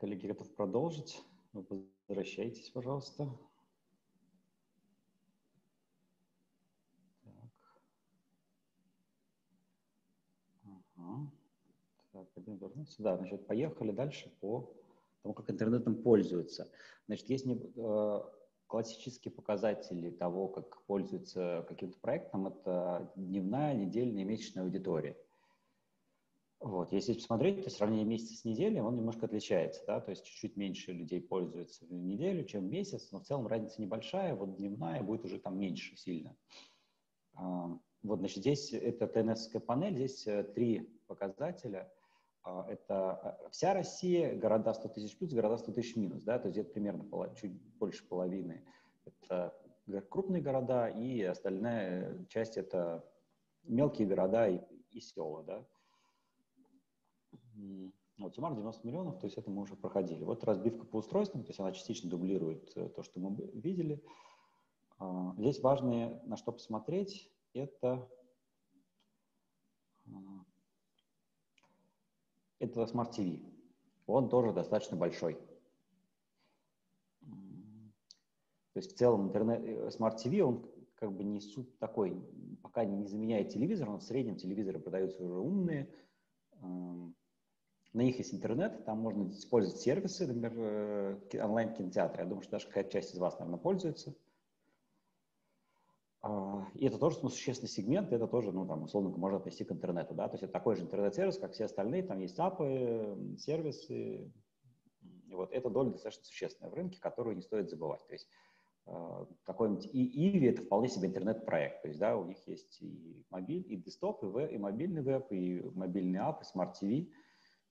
коллеги, готов продолжить. Возвращайтесь, пожалуйста. Так. Ага. Так, один вернуться. Да, значит, поехали дальше по тому, как интернетом пользуются. Значит, есть не, э, классические показатели того, как пользуются каким-то проектом, это дневная, недельная, месячная аудитория. Вот. Если посмотреть, то сравнение месяца с неделей, он немножко отличается, да, то есть чуть-чуть меньше людей пользуются в неделю, чем в месяц, но в целом разница небольшая, вот дневная будет уже там меньше сильно. А, вот, значит, здесь это tns панель, здесь э, три показателя. А, это э, вся Россия, города 100 тысяч плюс, города 100 тысяч минус, да, то есть это примерно чуть больше половины. Это крупные города, и остальная часть это мелкие города и, и села, да. Вот, суммарно 90 миллионов, то есть это мы уже проходили. Вот разбивка по устройствам, то есть она частично дублирует э, то, что мы видели. А, здесь важное, на что посмотреть, это, а, это Smart TV. Он тоже достаточно большой. То есть в целом интернет, э, Smart TV, он как бы не суп такой, пока не заменяет телевизор, но в среднем телевизоры продаются уже умные, на них есть интернет, там можно использовать сервисы, например, э, онлайн-кинотеатры. Я думаю, что даже какая-то часть из вас, наверное, пользуется. А, и это тоже ну, существенный сегмент, это тоже, ну, там, условно, можно отнести к интернету, да, то есть это такой же интернет-сервис, как все остальные, там есть апы, сервисы, и вот эта доля достаточно существенная в рынке, которую не стоит забывать. То есть а, какой-нибудь и Иви это вполне себе интернет-проект, то есть, да, у них есть и mobile, и десктоп, и, веб, и мобильный веб, и мобильный app, и смарт-ТВ,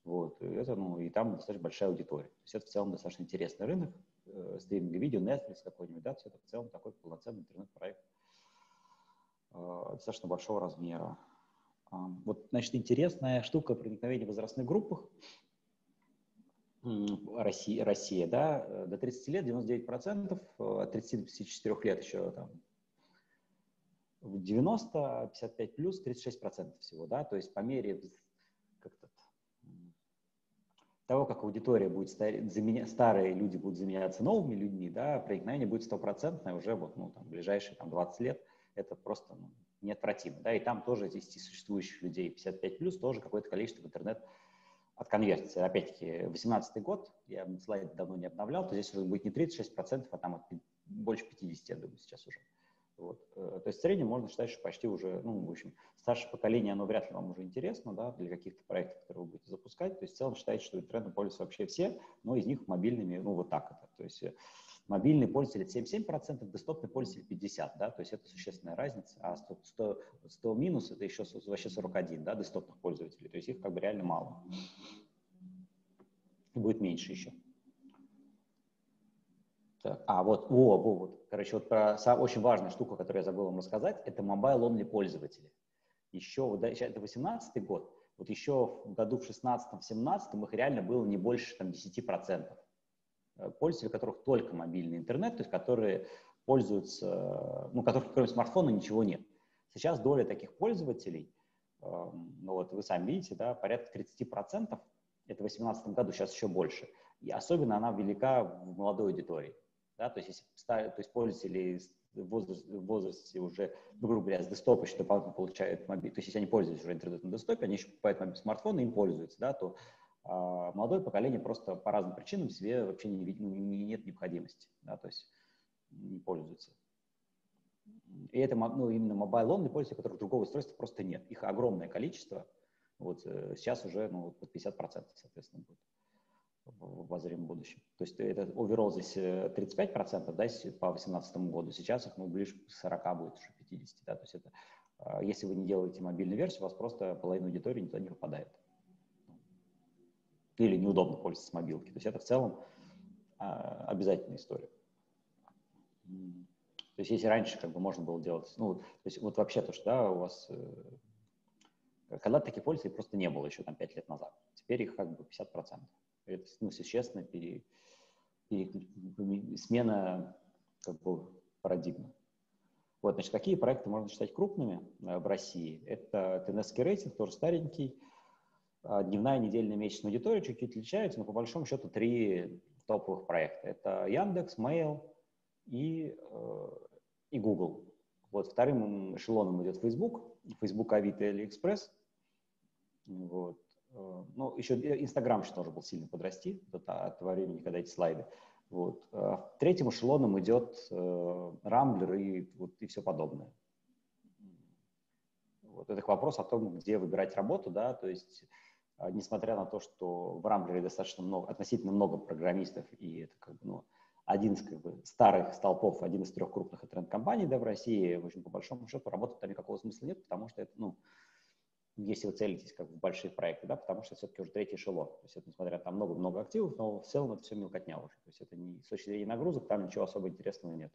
вот, это, ну, и там достаточно большая аудитория. То есть это в целом достаточно интересный рынок, э, стриминга видео, Netflix какой-нибудь, да, все это в целом такой полноценный интернет-проект э, достаточно большого размера. Э, вот, значит, интересная штука проникновения в возрастных группах. Россия, Россия, да, э, до 30 лет 99%, э, от 30 до 54 лет еще там 90, 55 плюс 36% всего, да, то есть по мере того, как аудитория будет заменя, старые люди будут заменяться новыми людьми, да, проникновение будет стопроцентное уже вот, ну, там, ближайшие там, 20 лет, это просто ну, неотвратимо, да, и там тоже из существующих людей 55 плюс тоже какое-то количество в интернет от конверсии. Опять-таки, 18 год, я слайд давно не обновлял, то здесь уже будет не 36%, а там больше 50, я думаю, сейчас уже. Вот. Э, то есть в среднем можно считать, что почти уже, ну, в общем, старшее поколение, оно вряд ли вам уже интересно, да, для каких-то проектов, которые вы будете запускать. То есть в целом считается, что интернетом пользуются вообще все, но из них мобильными, ну, вот так это. То есть э, мобильный пользователь 77%, десктопный пользователь 50%, да, то есть это существенная разница, а 100, 100, 100 минус это еще вообще 41, да, десктопных пользователей, то есть их как бы реально мало. Будет меньше еще. Так, а вот, о, о, вот, короче, вот про очень важную штуку, которую я забыл вам рассказать, это mobile-only пользователи. Еще, вот, да, это 18 год, вот еще в году в 16-17 их реально было не больше там, 10%. Э, пользователей, у которых только мобильный интернет, то есть которые пользуются, ну, у которых кроме смартфона ничего нет. Сейчас доля таких пользователей, э, ну вот вы сами видите, да, порядка 30%, это в 2018 году, сейчас еще больше. И особенно она велика в молодой аудитории. Да? То есть, если то есть пользователи в возрасте, в возрасте уже, грубо говоря, с десктопа еще дополнительно получают мобиль, то есть если они пользуются уже интернетом на десктопе, они еще покупают мобиль смартфон и им пользуются, да, то а, молодое поколение просто по разным причинам себе вообще не, ну, не, нет необходимости, да, то есть не пользуются. И это ну, именно мобайл-онные пользователи, которых другого устройства просто нет. Их огромное количество. Вот э, сейчас уже ну, под 50% соответственно будет в обозримом будущем. То есть это overall здесь 35%, э, да, по 2018 году, сейчас их ну, ближе к 40 будет, уже 50, да, то есть это, а, если вы не делаете мобильную версию, у вас просто половина аудитории никуда не попадает. Или неудобно пользоваться мобилки. То есть это в целом а, обязательная история. То есть если раньше как бы можно было делать, ну, то есть вот вообще то, что да, у вас, э, когда таких пользователей просто не было еще там 5 лет назад, теперь их как бы 50%. Это ну, существенно пере, пере, смена как бы, парадигмы. Вот, значит, какие проекты можно считать крупными э, в России? Это ТНСский рейтинг, тоже старенький. а, дневная, недельная, месячная аудитория чуть-чуть отличаются, но по большому счету три топовых проекта. Это Яндекс, Mail и, э, и Google. Вот вторым эшелоном идет Facebook, Facebook, Авито и AliExpress. Вот. Э, ну, еще Инстаграм еще тоже был сильно подрасти до того времени, когда эти слайды. Вот. А третьим эшелоном идет э, Рамблер и, вот, и все подобное. Вот это к вопросу о том, где выбирать работу, да, то есть несмотря на то, что в Рамблере достаточно много, относительно много программистов, и это как бы, ну, один из как бы, старых столпов, один из трех крупных интернет-компаний да, в России, в общем, по большому счету, работать там никакого смысла нет, потому что это, ну, если вы целитесь как в большие проекты, да, потому что все-таки уже третий эшелон. То есть это, несмотря там много-много активов, но в целом это все мелкотня уже. То есть это не с точки зрения нагрузок, там ничего особо интересного нет.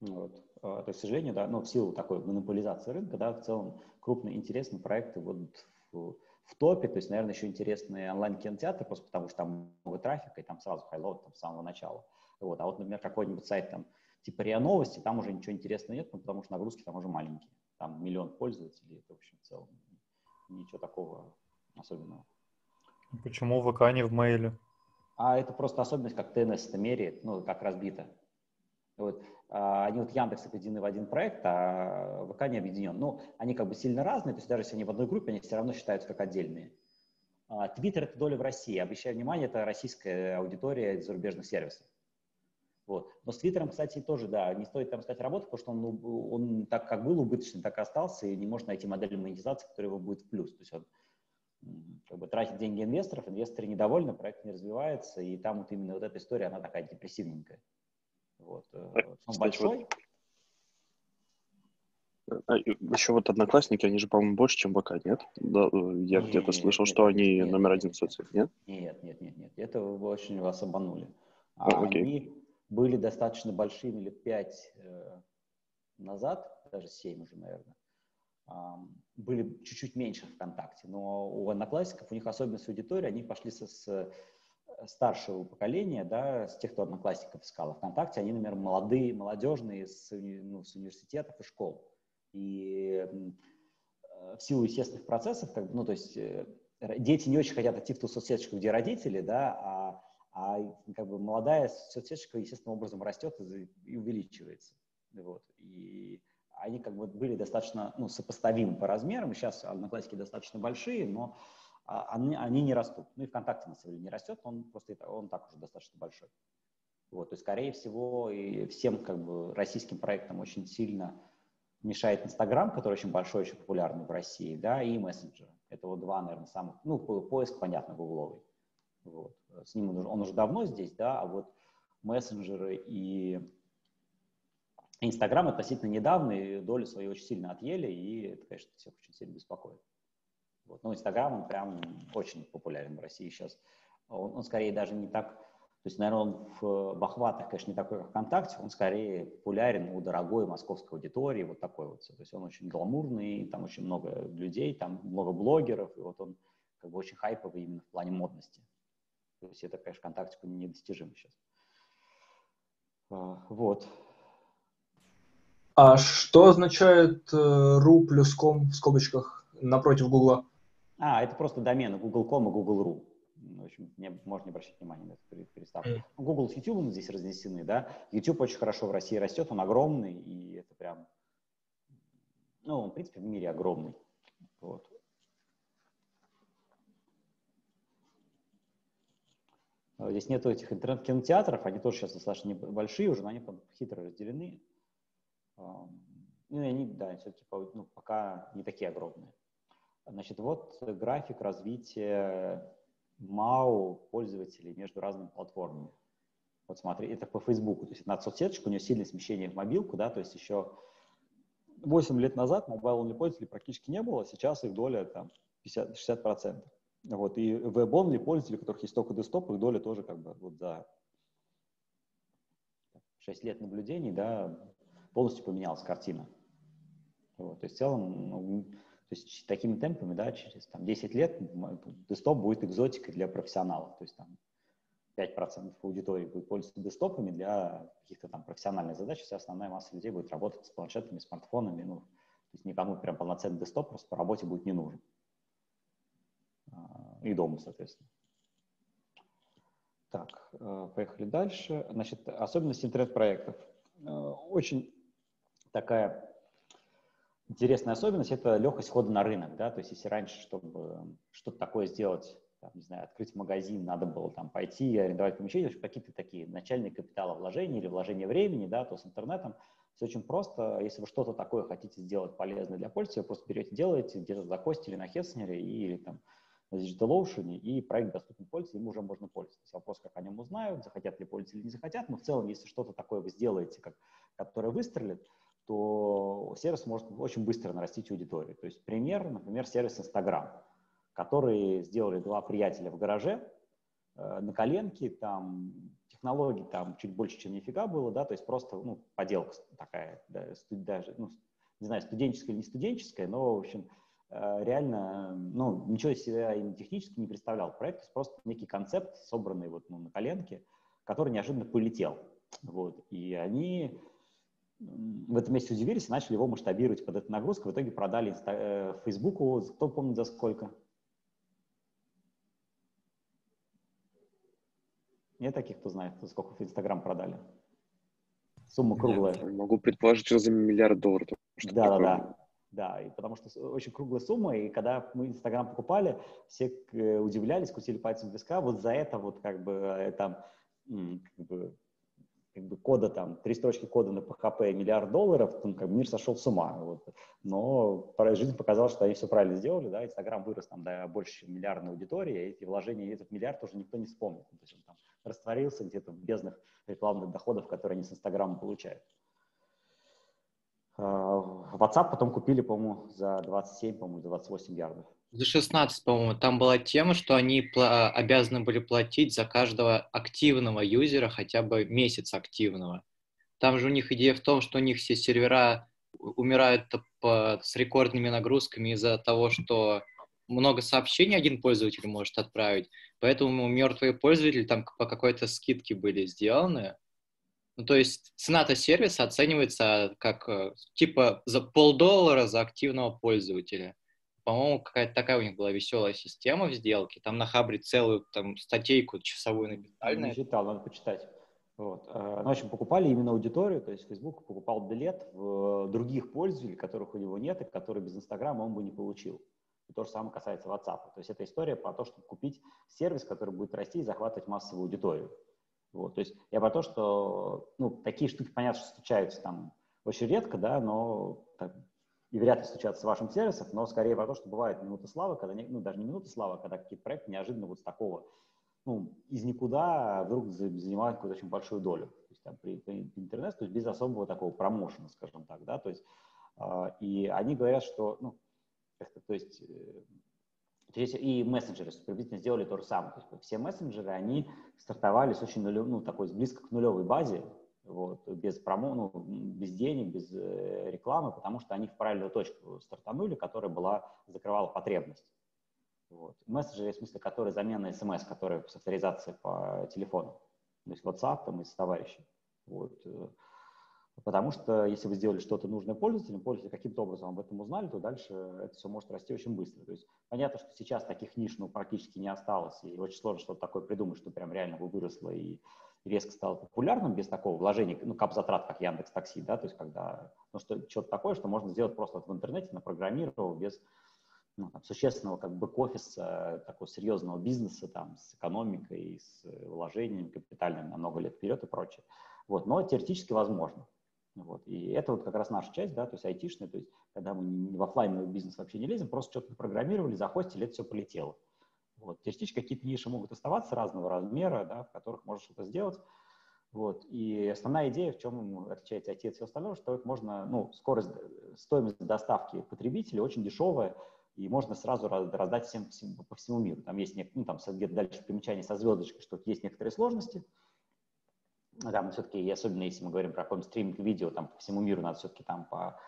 Вот. А, то есть, к сожалению, да, ну, в силу такой монополизации рынка, да, в целом крупные интересные проекты вот в, в топе, то есть, наверное, еще интересные онлайн-кинотеатры, просто потому что там много трафика, и там сразу highload там, с самого начала. Вот. А вот, например, какой-нибудь сайт там типа РИА Новости, там уже ничего интересного нет, ну, потому что нагрузки там уже маленькие там миллион пользователей, это, в общем, в целом ничего такого особенного. Почему ВК не в мейле? А это просто особенность, как ТНС это меряет, ну, как разбито. Вот. А, они вот Яндекс объединены в один проект, а ВК не объединен. Ну, они как бы сильно разные, то есть даже если они в одной группе, они все равно считаются как отдельные. А, Твиттер — это доля в России. Обещаю внимание, это российская аудитория зарубежных сервисов. Вот. Но с Твиттером, кстати, тоже, да, не стоит там сказать работать, потому что он, ну, он так как был убыточный, так и остался, и не может найти модель монетизации, которая его будет в плюс. То есть он как бы тратит деньги инвесторов, инвесторы недовольны, проект не развивается, и там вот именно вот эта история, она такая депрессивненькая. Вот. Э, он Кстати, большой. Вот... А, еще вот одноклассники, они же, по-моему, больше, чем ВК, нет? Да, э, я нет, где-то слышал, нет, что они нет, номер один в соцсетях, нет? Нет, нет, нет, нет. Это вы очень вас обманули. А, окей. Они были достаточно большими лет пять э, назад, даже семь уже, наверное, были чуть-чуть меньше ВКонтакте, но у одноклассников, у них особенность аудитории, они пошли со, с э, старшего поколения, да, с тех, кто одноклассников искал. А ВКонтакте они, например, молодые, молодежные с, ну, с университетов и школ. И э, в силу естественных процессов, как, ну, то есть дети не очень хотят идти в ту соцсеточку, где родители, да, а а как бы молодая соцсеточка естественным образом растет и, увеличивается. Вот. И они как бы были достаточно ну, сопоставимы по размерам. Сейчас одноклассники достаточно большие, но а, они, они не растут. Ну и ВКонтакте на самом деле не растет, он просто он так уже достаточно большой. Вот, то есть, скорее всего, и всем как бы российским проектам очень сильно мешает Инстаграм, который очень большой, очень популярный в России, да, и мессенджеры. Это вот два, наверное, самых, ну, поиск, понятно, гугловый. Вот. С ним он уже, он уже давно здесь, да, а вот мессенджеры и Инстаграм относительно недавно и долю свою очень сильно отъели, и это, конечно, всех очень сильно беспокоит. Вот. Но Инстаграм, он прям очень популярен в России сейчас. Он, он скорее даже не так, то есть, наверное, он в охватах, конечно, не такой, как ВКонтакте, он скорее популярен у дорогой московской аудитории, вот такой вот. То есть он очень гламурный, там очень много людей, там много блогеров, и вот он как бы очень хайповый именно в плане модности. То есть это, конечно, контактику недостижимо сейчас. А, вот. А что означает ru э, плюс com в скобочках напротив Гугла? А, это просто домены google.com и google.ru. В общем, не, можно не обращать внимания на эту переставку. Mm. Google с YouTube здесь разнесены, да. YouTube очень хорошо в России растет, он огромный, и это прям, ну, он, в принципе, в мире огромный. Вот. Здесь нету этих интернет-кинотеатров, они тоже сейчас достаточно большие уже, но они хитро разделены. Ну, и они, да, все-таки ну, пока не такие огромные. Значит, вот график развития MAU пользователей между разными платформами. Вот смотри, это по Facebook, то есть на соцсеточку, у нее сильное смещение в мобилку, да, то есть еще 8 лет назад мобильных пользователей практически не было, сейчас их доля там 50-60%. Вот, и веб-онли пользователи, у которых есть только десктоп, их доля тоже как бы вот за 6 лет наблюдений, да, полностью поменялась картина. Вот, то есть в целом, ну, то есть такими темпами, да, через там, 10 лет десктоп будет экзотикой для профессионалов. То есть там 5% аудитории будет пользоваться десктопами для каких-то там профессиональных задач, вся основная масса людей будет работать с планшетами, смартфонами. Ну, то есть никому прям полноценный десктоп просто по работе будет не нужен. И дома, соответственно. Так, э, поехали дальше. Значит, особенности интернет-проектов. Э, очень такая интересная особенность – это легкость входа на рынок. Да? То есть если раньше, чтобы что-то такое сделать, там, не знаю, открыть магазин, надо было там пойти, арендовать помещение, какие-то такие начальные капиталовложения или вложения времени, да, то с интернетом все очень просто. Если вы что-то такое хотите сделать полезное для пользователя, просто берете, делаете где-то за Хосте или на Хеснере или там DigitalOcean, и проект доступен пользователю, им уже можно пользоваться. Вопрос, как о нем узнают, захотят ли пользователи или не захотят, но в целом, если что-то такое вы сделаете, как, которое выстрелит, то сервис может очень быстро нарастить аудиторию. То есть пример, например, сервис Instagram, который сделали два приятеля в гараже э, на коленке, там технологий там чуть больше, чем нифига было, да, то есть просто, ну, поделка такая, да, даже, ну, не знаю, студенческая или не студенческая, но, в общем, реально, ну, ничего из себя именно технически не представлял проект, есть просто некий концепт, собранный вот ну, на коленке, который неожиданно полетел. Вот. И они в этом месте удивились и начали его масштабировать под эту нагрузку. В итоге продали инста- э, Фейсбуку, кто помнит за сколько? Нет таких, кто знает, сколько в Инстаграм продали? Сумма круглая. Нет, могу предположить, что за миллиард долларов. Да, да, да. Да, и потому что очень круглая сумма, и когда мы Инстаграм покупали, все э, удивлялись, кусили пальцем виска, вот за это вот как бы э, там как бы, как бы кода там, три строчки кода на PHP миллиард долларов, там как бы мир сошел с ума. Вот. Но жизнь показала, что они все правильно сделали, да, Инстаграм вырос там до больше чем миллиардной аудитории, и эти вложения, этот миллиард уже никто не вспомнит. Есть он там растворился где-то в бездных рекламных доходов, которые они с Инстаграма получают. А, WhatsApp потом купили, по-моему, за 27, по-моему, за 28 ярдов. За 16, по-моему. Там была тема, что они обязаны были платить за каждого активного юзера хотя бы месяц активного. Там же у них идея в том, что у них все сервера умирают с рекордными нагрузками из-за того, что много сообщений один пользователь может отправить, поэтому мертвые пользователи там по какой-то скидке были сделаны, ну, то есть цена-то сервиса оценивается как э, типа за полдоллара за активного пользователя. По-моему, какая-то такая у них была веселая система в сделке. Там на Хабре целую там статейку часовую написали. Не читал, надо почитать. Вот. Э, ну, в общем, покупали именно аудиторию, то есть Facebook покупал билет в других пользователей, которых у него нет, и которые без Инстаграма он бы не получил. И то же самое касается WhatsApp. То есть это история про то, чтобы купить сервис, который будет расти и захватывать массовую аудиторию. Вот, то есть я про то, что ну, такие штуки, понятно, что случаются там очень редко, да, но так, и вряд ли случаются с вашим сервисом, но скорее про то, что бывает минуты славы, когда, ну, даже не минуты славы, а когда какие-то проекты неожиданно вот с такого, ну, из никуда вдруг занимают какую-то очень большую долю. То есть там при, при интернете, то есть без особого такого промоушена, скажем так, да, то есть э, и они говорят, что, ну, то есть э, и мессенджеры приблизительно сделали то же самое. То есть все мессенджеры, они стартовали с очень нулев, ну, такой близко к нулевой базе, вот, без промо, ну, без денег, без э, рекламы, потому что они в правильную точку стартанули, которая была, закрывала потребность. Вот. Мессенджеры, в смысле, которые замена смс, которые с авторизацией по телефону. То есть WhatsApp там из товарищей. Вот. Потому что если вы сделали что-то нужное пользователям, пользователи каким-то образом об этом узнали, то дальше это все может расти очень быстро. То есть понятно, что сейчас таких ниш ну, практически не осталось, и очень сложно что-то такое придумать, что прям реально бы выросло и резко стало популярным без такого вложения, ну, кап-затрат, как Яндекс Такси, да, то есть когда, ну, что, что-то такое, что можно сделать просто в интернете, напрограммировав, без ну, там, существенного как бэк-офиса, такого серьезного бизнеса, там, с экономикой, с вложениями капитальными на много лет вперед и прочее. Вот, но теоретически возможно. Вот. И это вот как раз наша часть, да, то есть айтишная, то есть когда мы в офлайновый бизнес вообще не лезем, просто что-то программировали, захостили, это все полетело. Вот. Теоретически какие-то ниши могут оставаться разного размера, да, в которых можно что-то сделать. Вот. И основная идея, в чем отличается IT от всего остального, что это можно, ну, скорость, стоимость доставки потребителя очень дешевая, и можно сразу раздать всем, всем по всему миру. Там есть, ну, там где-то дальше примечание со звездочкой, что есть некоторые сложности, там все-таки, особенно если мы говорим про какой-нибудь стриминг видео, там по всему миру надо все-таки там по,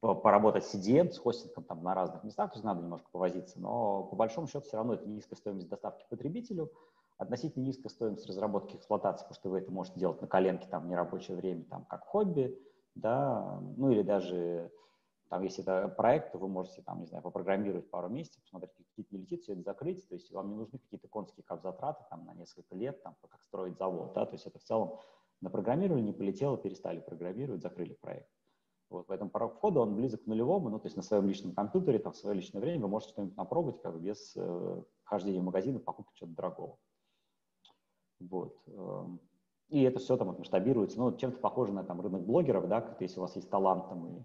по, поработать с CDN, с хостингом там на разных местах, то есть надо немножко повозиться, но по большому счету все равно это низкая стоимость доставки потребителю, относительно низкая стоимость разработки эксплуатации, потому что вы это можете делать на коленке там в нерабочее время, там как хобби, да, ну или даже там, если это проект, то вы можете, там, не знаю, попрограммировать пару месяцев, посмотреть, какие-то не летит, все это закрыть, то есть вам не нужны какие-то конские капзатраты там на несколько лет, там, как строить завод, да, то есть это в целом напрограммировали, не полетело, перестали программировать, закрыли проект. Вот, поэтому порог входа, он близок к нулевому, ну, то есть на своем личном компьютере, там, в свое личное время вы можете что-нибудь напробовать, как бы без э, хождения в магазин и покупки чего-то дорогого. Вот. Эм, и это все там масштабируется, ну, чем-то похоже на там рынок блогеров, да, если у вас есть талант там и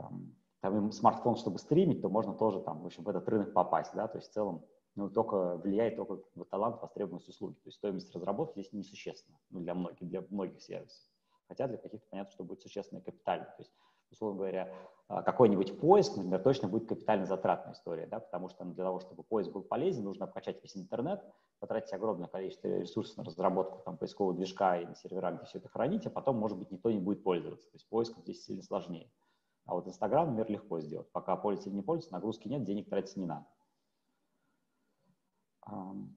там, там смартфон, чтобы стримить, то можно тоже там, в общем, в этот рынок попасть, да, то есть в целом, ну, только влияет только вот, талант, востребованность услуги, то есть стоимость разработки здесь несущественна, ну, для многих, для многих сервисов, хотя для каких-то понятно, что будет существенно капитально, то есть условно говоря, а, какой-нибудь поиск, например, точно будет капитально затратная история, да, потому что для того, чтобы поиск был полезен, нужно обкачать весь интернет, потратить огромное количество ресурсов на разработку там, поискового движка и на сервера, где все это хранить, а потом, может быть, никто не будет пользоваться. То есть поиск здесь сильно сложнее. А вот Инстаграм, например, легко сделать. Пока пользователь не пользуется, нагрузки нет, денег тратить не надо.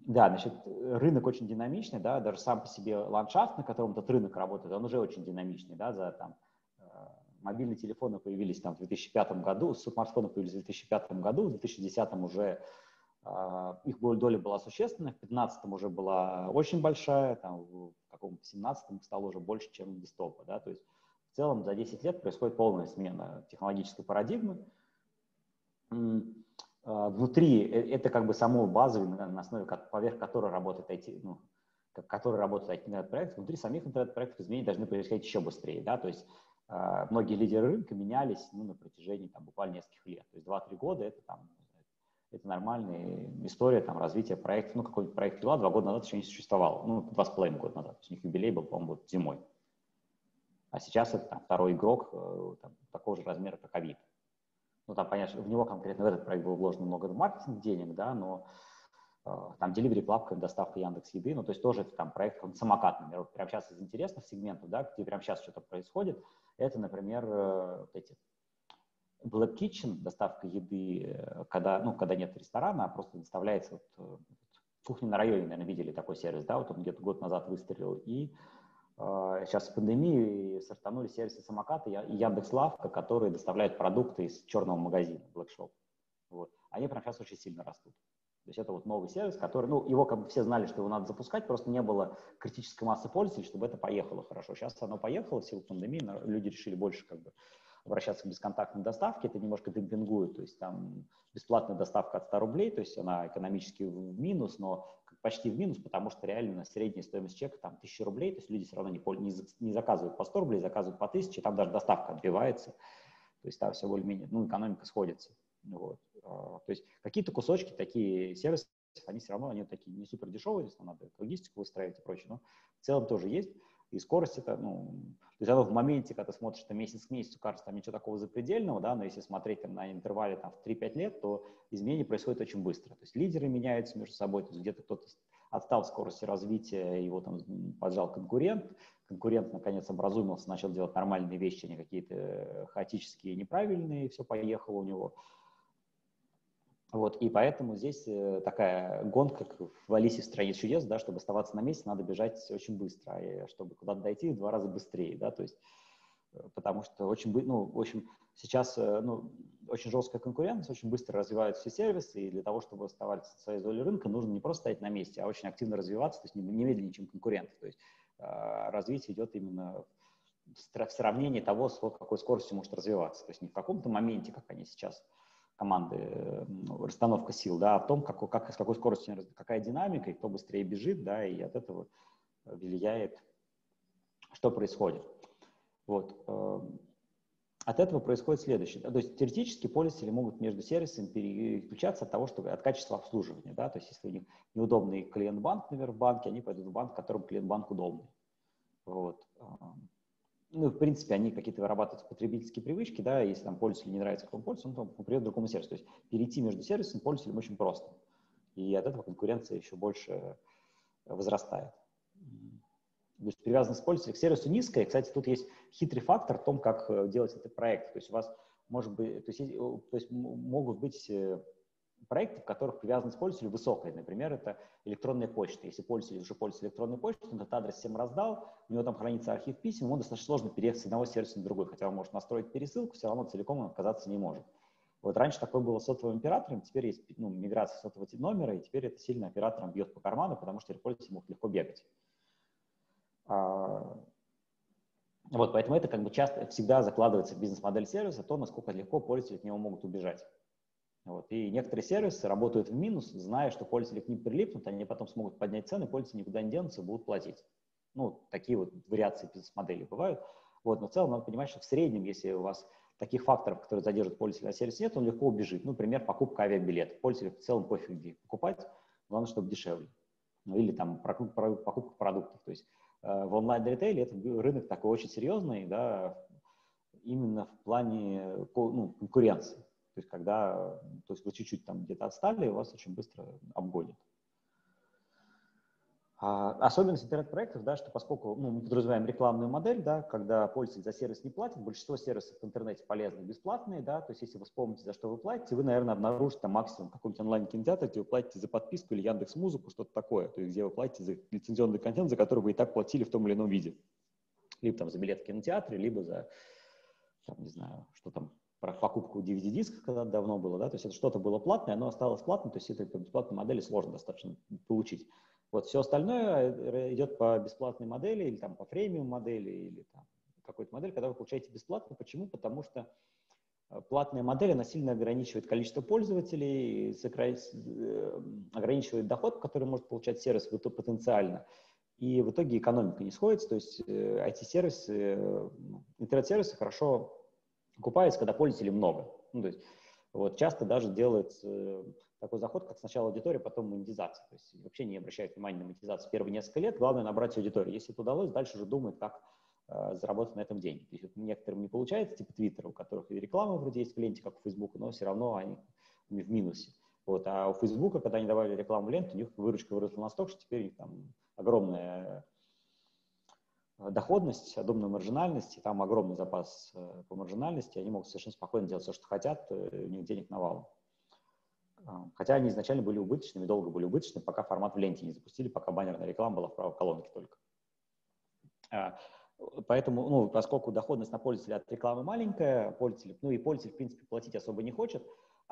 Да, значит, рынок очень динамичный, да, даже сам по себе ландшафт, на котором этот рынок работает, он уже очень динамичный, да, за там э, мобильные телефоны появились там в 2005 году, смартфоны появились в 2005 году, в 2010 уже э, их доля была существенная, в 2015 уже была очень большая, там в каком-то 17 стало уже больше, чем десктопа, да, то есть в целом за 10 лет происходит полная смена технологической парадигмы. А, внутри э, это как бы само базовый, на основе поверх которой работает IT, ну, который работает интернет-проект, внутри самих интернет-проектов изменения должны происходить еще быстрее. Да? То есть э, многие лидеры рынка менялись ну, на протяжении там, буквально нескольких лет. То есть 2-3 года это, там, это нормальная история там, развития проекта. Ну, какой-нибудь проект Юла два года назад еще не существовал. Ну, два с половиной года назад. То есть у них юбилей был, по-моему, вот зимой. А сейчас это там, второй игрок э, там, такого же размера, как Авито. Ну, там, понятно, в него конкретно в этот проект было вложено много маркетинг денег, да, но э, там Delivery, плавка, доставка Яндекс Еды, ну, то есть тоже это там проект как самокат, например, прямо сейчас из интересных сегментов, да, где прямо сейчас что-то происходит, это, например, э, вот эти Black Kitchen, доставка еды, когда, ну, когда нет ресторана, а просто доставляется вот, кухня на районе, наверное, видели такой сервис, да, вот он где-то год назад выстрелил, и сейчас в пандемии стартанули сервисы самоката и Яндекс.Лавка, которые доставляют продукты из черного магазина Black Shop. Вот. Они прямо сейчас очень сильно растут. То есть это вот новый сервис, который, ну, его как бы все знали, что его надо запускать, просто не было критической массы пользователей, чтобы это поехало хорошо. Сейчас оно поехало в силу пандемии, люди решили больше как бы обращаться к бесконтактной доставке, это немножко демпингует, то есть там бесплатная доставка от 100 рублей, то есть она экономически в минус, но почти в минус, потому что реально средняя стоимость чека там 1000 рублей, то есть люди все равно не, не, заказывают по 100 рублей, заказывают по 1000, там даже доставка отбивается, то есть там все более-менее, ну, экономика сходится. Вот. А, то есть какие-то кусочки, такие сервисы, они все равно, они такие не супер дешевые, если надо логистику выстраивать и прочее, но в целом тоже есть. И скорость это, ну, то есть оно в моменте, когда ты смотришь там месяц к месяцу, кажется, там ничего такого запредельного, да, но если смотреть там на интервале там в 3-5 лет, то изменения происходят очень быстро. То есть лидеры меняются между собой, то есть где-то кто-то отстал в скорости развития, его там поджал конкурент, конкурент наконец образумился, начал делать нормальные вещи, а не какие-то хаотические, неправильные, все поехало у него. Вот, и поэтому здесь э, такая гонка, как в Алисе в стране чудес, да, чтобы оставаться на месте, надо бежать очень быстро, и чтобы куда-то дойти в два раза быстрее, да, то есть, э, потому что очень, ну, в общем, сейчас, э, ну, очень жесткая конкуренция, очень быстро развиваются все сервисы, и для того, чтобы оставаться в своей доле рынка, нужно не просто стоять на месте, а очень активно развиваться, то есть не, не медленнее, чем конкуренты, то есть развитие идет именно в сравнении того, с какой скоростью может развиваться, то есть не в каком-то моменте, как они сейчас команды, расстановка сил, да, о том, как, как, с какой скоростью, какая динамика, и кто быстрее бежит, да, и от этого влияет, что происходит. Вот. Эм, от этого происходит следующее. То есть теоретически пользователи могут между сервисами переключаться от того, что от качества обслуживания. Да? То есть если у них неудобный клиент-банк, например, в банке, они пойдут в банк, в котором клиент-банк удобный. Вот. Ну, в принципе, они какие-то вырабатывают потребительские привычки, да, если там пользователю не нравится, как он пользуется, он там придет к другому сервису. То есть перейти между сервисами пользователям очень просто. И от этого конкуренция еще больше возрастает. То есть привязанность пользователя к сервису низкая. Кстати, тут есть хитрый фактор в том, как э, делать этот проект. То есть у вас может быть, то есть, то есть могут быть э, проекты, в которых привязанность пользователя высокая. Например, это электронная почта. Если пользователь уже пользуется электронной почтой, он этот адрес всем раздал, у него там хранится архив писем, ему достаточно сложно переехать с одного сервиса на другой. Хотя он может настроить пересылку, все равно целиком он отказаться не может. Вот раньше такое было сотовым оператором, теперь есть ну, миграция сотового номера, и теперь это сильно операторам бьет по карману, потому что теперь пользователь может легко бегать. А, вот, поэтому это как бы часто всегда закладывается в бизнес-модель сервиса, то, насколько легко пользователи от него могут убежать. Вот. И некоторые сервисы работают в минус, зная, что пользователи к ним прилипнут, они потом смогут поднять цены, пользователи никуда не денутся, будут платить. Ну, такие вот вариации бизнес-моделей бывают. Вот, но в целом надо понимать, что в среднем, если у вас таких факторов, которые задержат пользователя на сервисе нет, он легко убежит. Ну, например, покупка авиабилета. Пользователю в целом пофиг где покупать, главное, чтобы дешевле. Ну, или там покупка продуктов. То есть э, в онлайн-ритейле это рынок такой очень серьезный, да, именно в плане ну, конкуренции. То есть когда то есть вы чуть-чуть там где-то отстали, вас очень быстро обгонят. А особенность интернет-проектов, да, что поскольку ну, мы подразумеваем рекламную модель, да, когда пользователь за сервис не платит, большинство сервисов в интернете полезны бесплатные, да, то есть если вы вспомните, за что вы платите, вы, наверное, обнаружите там максимум какой-нибудь онлайн-кинотеатр, где вы платите за подписку или Яндекс Музыку, что-то такое, то есть где вы платите за лицензионный контент, за который вы и так платили в том или ином виде. Либо там за билет в кинотеатре, либо за, там, не знаю, что там, про покупку DVD-диска когда давно было, да, то есть это что-то было платное, оно осталось платным, то есть это по бесплатной модели сложно достаточно получить. Вот все остальное э, идет по бесплатной модели или там по премиум модели или там какой-то модель, когда вы получаете бесплатно. Почему? Потому что э, платная модель, она сильно ограничивает количество пользователей, э, ограничивает доход, который может получать сервис потенциально. И в итоге экономика не сходится, то есть IT-сервисы, интернет-сервисы хорошо окупаются, когда пользователей много. Ну, то есть, вот, часто даже делают такой заход, как сначала аудитория, потом монетизация. То есть вообще не обращают внимания на монетизацию первые несколько лет, главное набрать аудиторию. Если это удалось, дальше уже думают, как э, заработать на этом деньги. То есть вот некоторым не получается, типа Твиттера, у которых и реклама вроде есть в ленте, как у Фейсбука, но все равно они в минусе. Вот. А у Фейсбука, когда они добавили рекламу в ленту, у них выручка выросла настолько, что теперь у них там огромная э, доходность, огромная маржинальность, и там огромный запас э, по маржинальности, они могут совершенно спокойно делать все, что хотят, э, у них денег навалом. А, хотя они изначально были убыточными, долго были убыточными, пока формат в ленте не запустили, пока баннерная реклама была в правой колонке только. А, поэтому, ну, поскольку доходность на пользователя от рекламы маленькая, пользователь, ну и пользователь, в принципе, платить особо не хочет,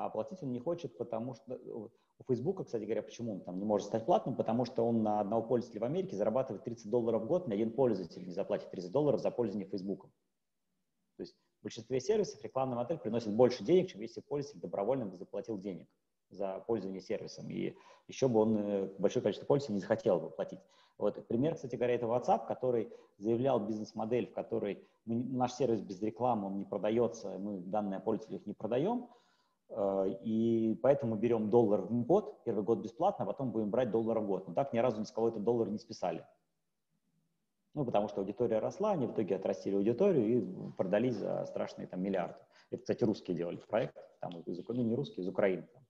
а платить он не хочет, потому что у Фейсбука, кстати говоря, почему он там не может стать платным, потому что он на одного пользователя в Америке зарабатывает 30 долларов в год, ни один пользователь не заплатит 30 долларов за пользование Фейсбуком. То есть в большинстве сервисов рекламная модель приносит больше денег, чем если пользователь добровольно бы заплатил денег за пользование сервисом. И еще бы он э, большое количество пользователей не захотел бы платить. Вот пример, кстати говоря, это WhatsApp, который заявлял бизнес-модель, в которой мы, наш сервис без рекламы, он не продается, мы данные о пользователях не продаем, э, и поэтому берем доллар в год, первый год бесплатно, а потом будем брать доллар в год. Но так ни разу ни с кого этот доллар не списали. Ну, потому что аудитория росла, они в итоге отрастили аудиторию и продались за страшные там миллиарды. Это, кстати, русские делали проект, там, из, ну, не русские, из Украины. Там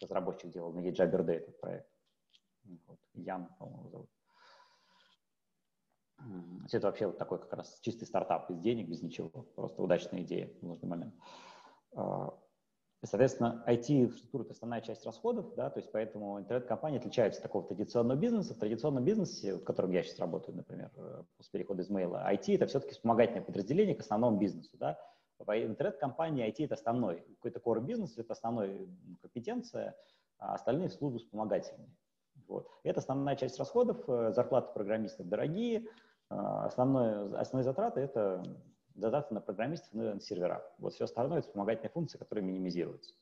разработчик делал на Day этот проект. Вот. Ян, по-моему, зовут. Это вообще вот такой как раз чистый стартап, без денег, без ничего. Просто удачная идея в нужный момент. Соответственно, IT-структура – это основная часть расходов, да, то есть поэтому интернет-компания отличается от такого традиционного бизнеса. В традиционном бизнесе, в котором я сейчас работаю, например, э, после перехода из мейла, IT – это все-таки вспомогательное подразделение к основному бизнесу, да, интернет-компании IT – это основной, какой-то core бизнес – это основная компетенция, а остальные службы вспомогательные. Вот. Это основная часть расходов, э, зарплаты программистов дорогие, а основное, основные затраты – это затраты на программистов и на сервера. Вот все остальное – это вспомогательные функции, которые минимизируются.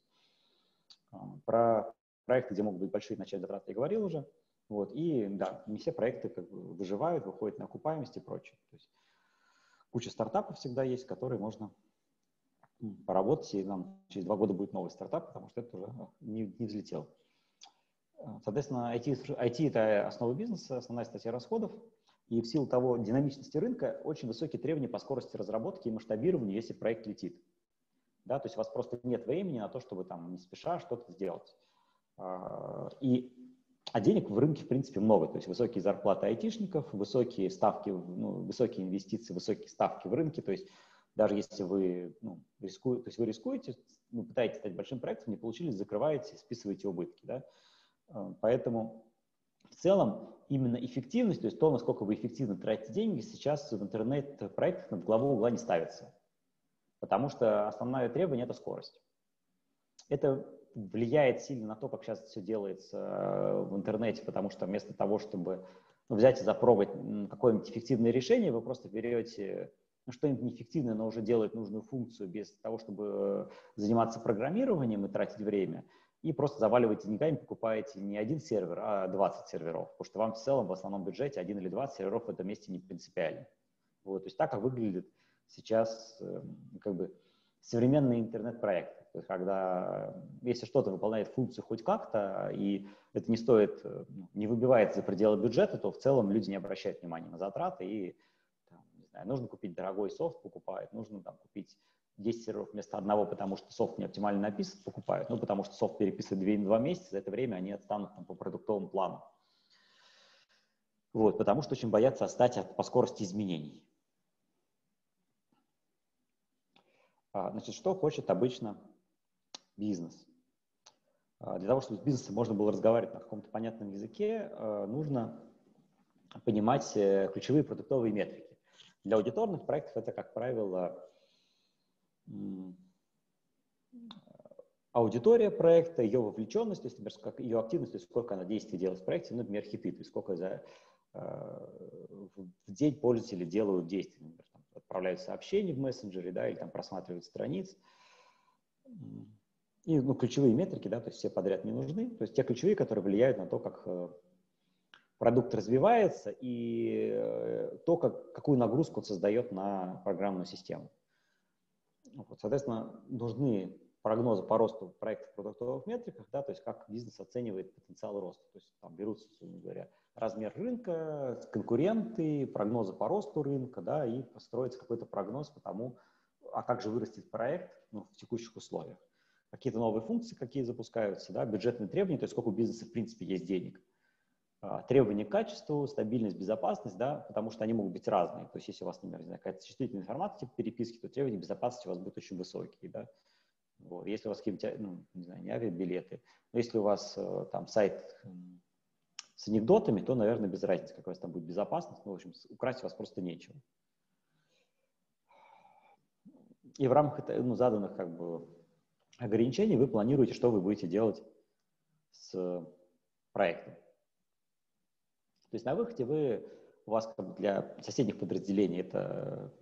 А, про проекты, где могут быть большие начальные затраты, я говорил уже. Вот. И да, не все проекты как бы выживают, выходят на окупаемость и прочее. То есть куча стартапов всегда есть, которые можно поработать, и нам через два года будет новый стартап, потому что это уже не, не взлетел. Соответственно, IT, IT – это основа бизнеса, основная статья расходов, и в силу того динамичности рынка очень высокие требования по скорости разработки и масштабированию, если проект летит. Да, то есть у вас просто нет времени на то, чтобы там не спеша что-то сделать. А, и, а денег в рынке, в принципе, много. То есть высокие зарплаты айтишников, высокие ставки, ну, высокие инвестиции, высокие ставки в рынке. То есть даже если вы, ну, рискуете, то есть вы рискуете, ну, пытаетесь стать большим проектом, не получились, закрываете, списываете убытки, да. Э, поэтому в целом именно эффективность, то есть то, насколько вы эффективно тратите деньги, сейчас в интернет-проектах над главу угла не ставится. Потому что основное требование – это скорость. Это влияет сильно на то, как сейчас все делается э, в интернете, потому что вместо того, чтобы взять и запробовать какое-нибудь эффективное решение, вы просто берете ну, что-нибудь неэффективное, но уже делает нужную функцию без того, чтобы заниматься программированием и тратить время, и просто заваливаете деньгами, покупаете не один сервер, а 20 серверов, потому что вам в целом в основном бюджете один или 20 серверов в этом месте не принципиально. Вот, то есть так, как выглядит сейчас эм, как бы современный интернет-проект. Когда, если что-то выполняет функцию хоть как-то, и это не стоит, э, ну, не выбивает за пределы бюджета, то в целом люди не обращают внимания на затраты и знаю, нужно купить дорогой софт, покупают, нужно там купить 10 серверов вместо одного, потому что софт не оптимально написан, покупают, ну, потому что софт переписывает 2, 2 месяца, за это время они отстанут там, по продуктовому плану. Вот, потому что очень боятся отстать от, по скорости изменений. А, значит, что хочет обычно бизнес? А, для того, чтобы с бизнесом можно было разговаривать на каком-то понятном языке, а, нужно понимать э, ключевые продуктовые метрики. Для аудиторных проектов это, как правило, аудитория проекта, ее вовлеченность, то есть, например, как ее активность, то есть сколько она действий делает в проекте, ну, например, хиты, то есть сколько за, э, в день пользователи делают действий, например, там, отправляют сообщения в мессенджере, да, или там просматривают страниц. И ну, ключевые метрики, да, то есть все подряд не нужны, то есть те ключевые, которые влияют на то, как э, продукт развивается и э, то, как, какую нагрузку он создает на программную систему. Вот, соответственно, нужны прогнозы по росту проектов в продуктовых метриках, да, то есть как бизнес оценивает потенциал роста. То есть там берутся, говоря, размер рынка, конкуренты, прогнозы по росту рынка, да, и построится какой-то прогноз по тому, а как же вырастет проект ну, в текущих условиях. Какие-то новые функции, какие запускаются, да, бюджетные требования, то есть сколько у бизнеса в принципе есть денег – требования к качеству, стабильность, безопасность, да, потому что они могут быть разные. То есть если у вас, например, какая-то чувствительная информация типа переписки, то требования безопасности у вас будут очень высокие, да. Вот. Если у вас какие-то, ну, не знаю, не авиабилеты, но если у вас э, там сайт с анекдотами, то, наверное, без разницы, какая у вас там будет безопасность. Ну, в общем, украсть у вас просто нечего. И в рамках ну, заданных как бы ограничений вы планируете, что вы будете делать с проектом. То есть на выходе вы, у вас как бы для соседних подразделений это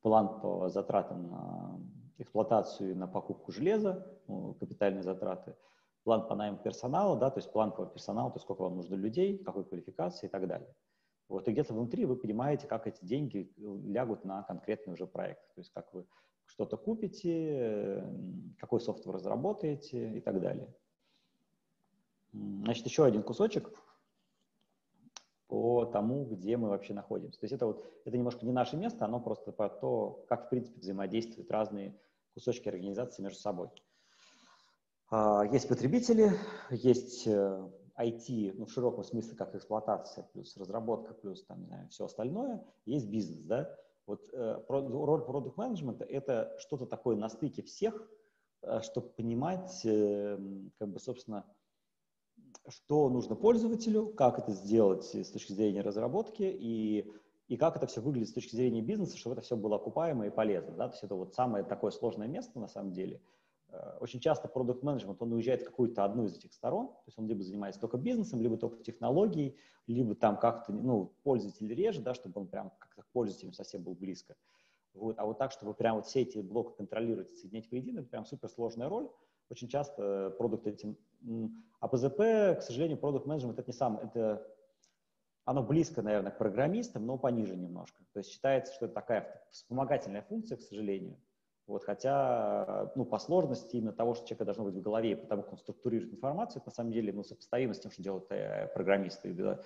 план по затратам на эксплуатацию и на покупку железа, ну, капитальные затраты, план по найму персонала, да, то есть план по персоналу, то есть сколько вам нужно людей, какой квалификации и так далее. Вот, и где-то внутри вы понимаете, как эти деньги лягут на конкретный уже проект. То есть как вы что-то купите, какой софт вы разработаете и так далее. Значит, еще один кусочек – по тому, где мы вообще находимся. То есть это вот это немножко не наше место, оно просто про то, как в принципе взаимодействуют разные кусочки организации между собой. А, есть потребители, есть IT, э, ну, в широком смысле, как эксплуатация, плюс разработка, плюс там, не знаю, все остальное, есть бизнес, да. Вот э, роль продукт менеджмента это что-то такое на стыке всех, э, чтобы понимать, как бы, собственно, что нужно пользователю, как это сделать с точки зрения разработки и, и как это все выглядит с точки зрения бизнеса, чтобы это все было окупаемо и полезно. Да? То есть это вот самое такое сложное место на самом деле. Э, очень часто продукт менеджмент он уезжает в какую-то одну из этих сторон, то есть он либо занимается только бизнесом, либо только технологией, либо там как-то, ну, пользователь реже, да, чтобы он прям как-то к пользователям совсем был близко. Вот. А вот так, чтобы прям вот все эти блоки контролировать соединять воедино, это прям суперсложная роль очень часто продукт этим... А ПЗП, к сожалению, продукт менеджмент это не сам, это оно близко, наверное, к программистам, но пониже немножко. То есть считается, что это такая вспомогательная функция, к сожалению. Вот, хотя, ну, по сложности именно того, что человека должно быть в голове, потому как он структурирует информацию, это на самом деле, ну, сопоставимо с тем, что делают э, программисты. Да?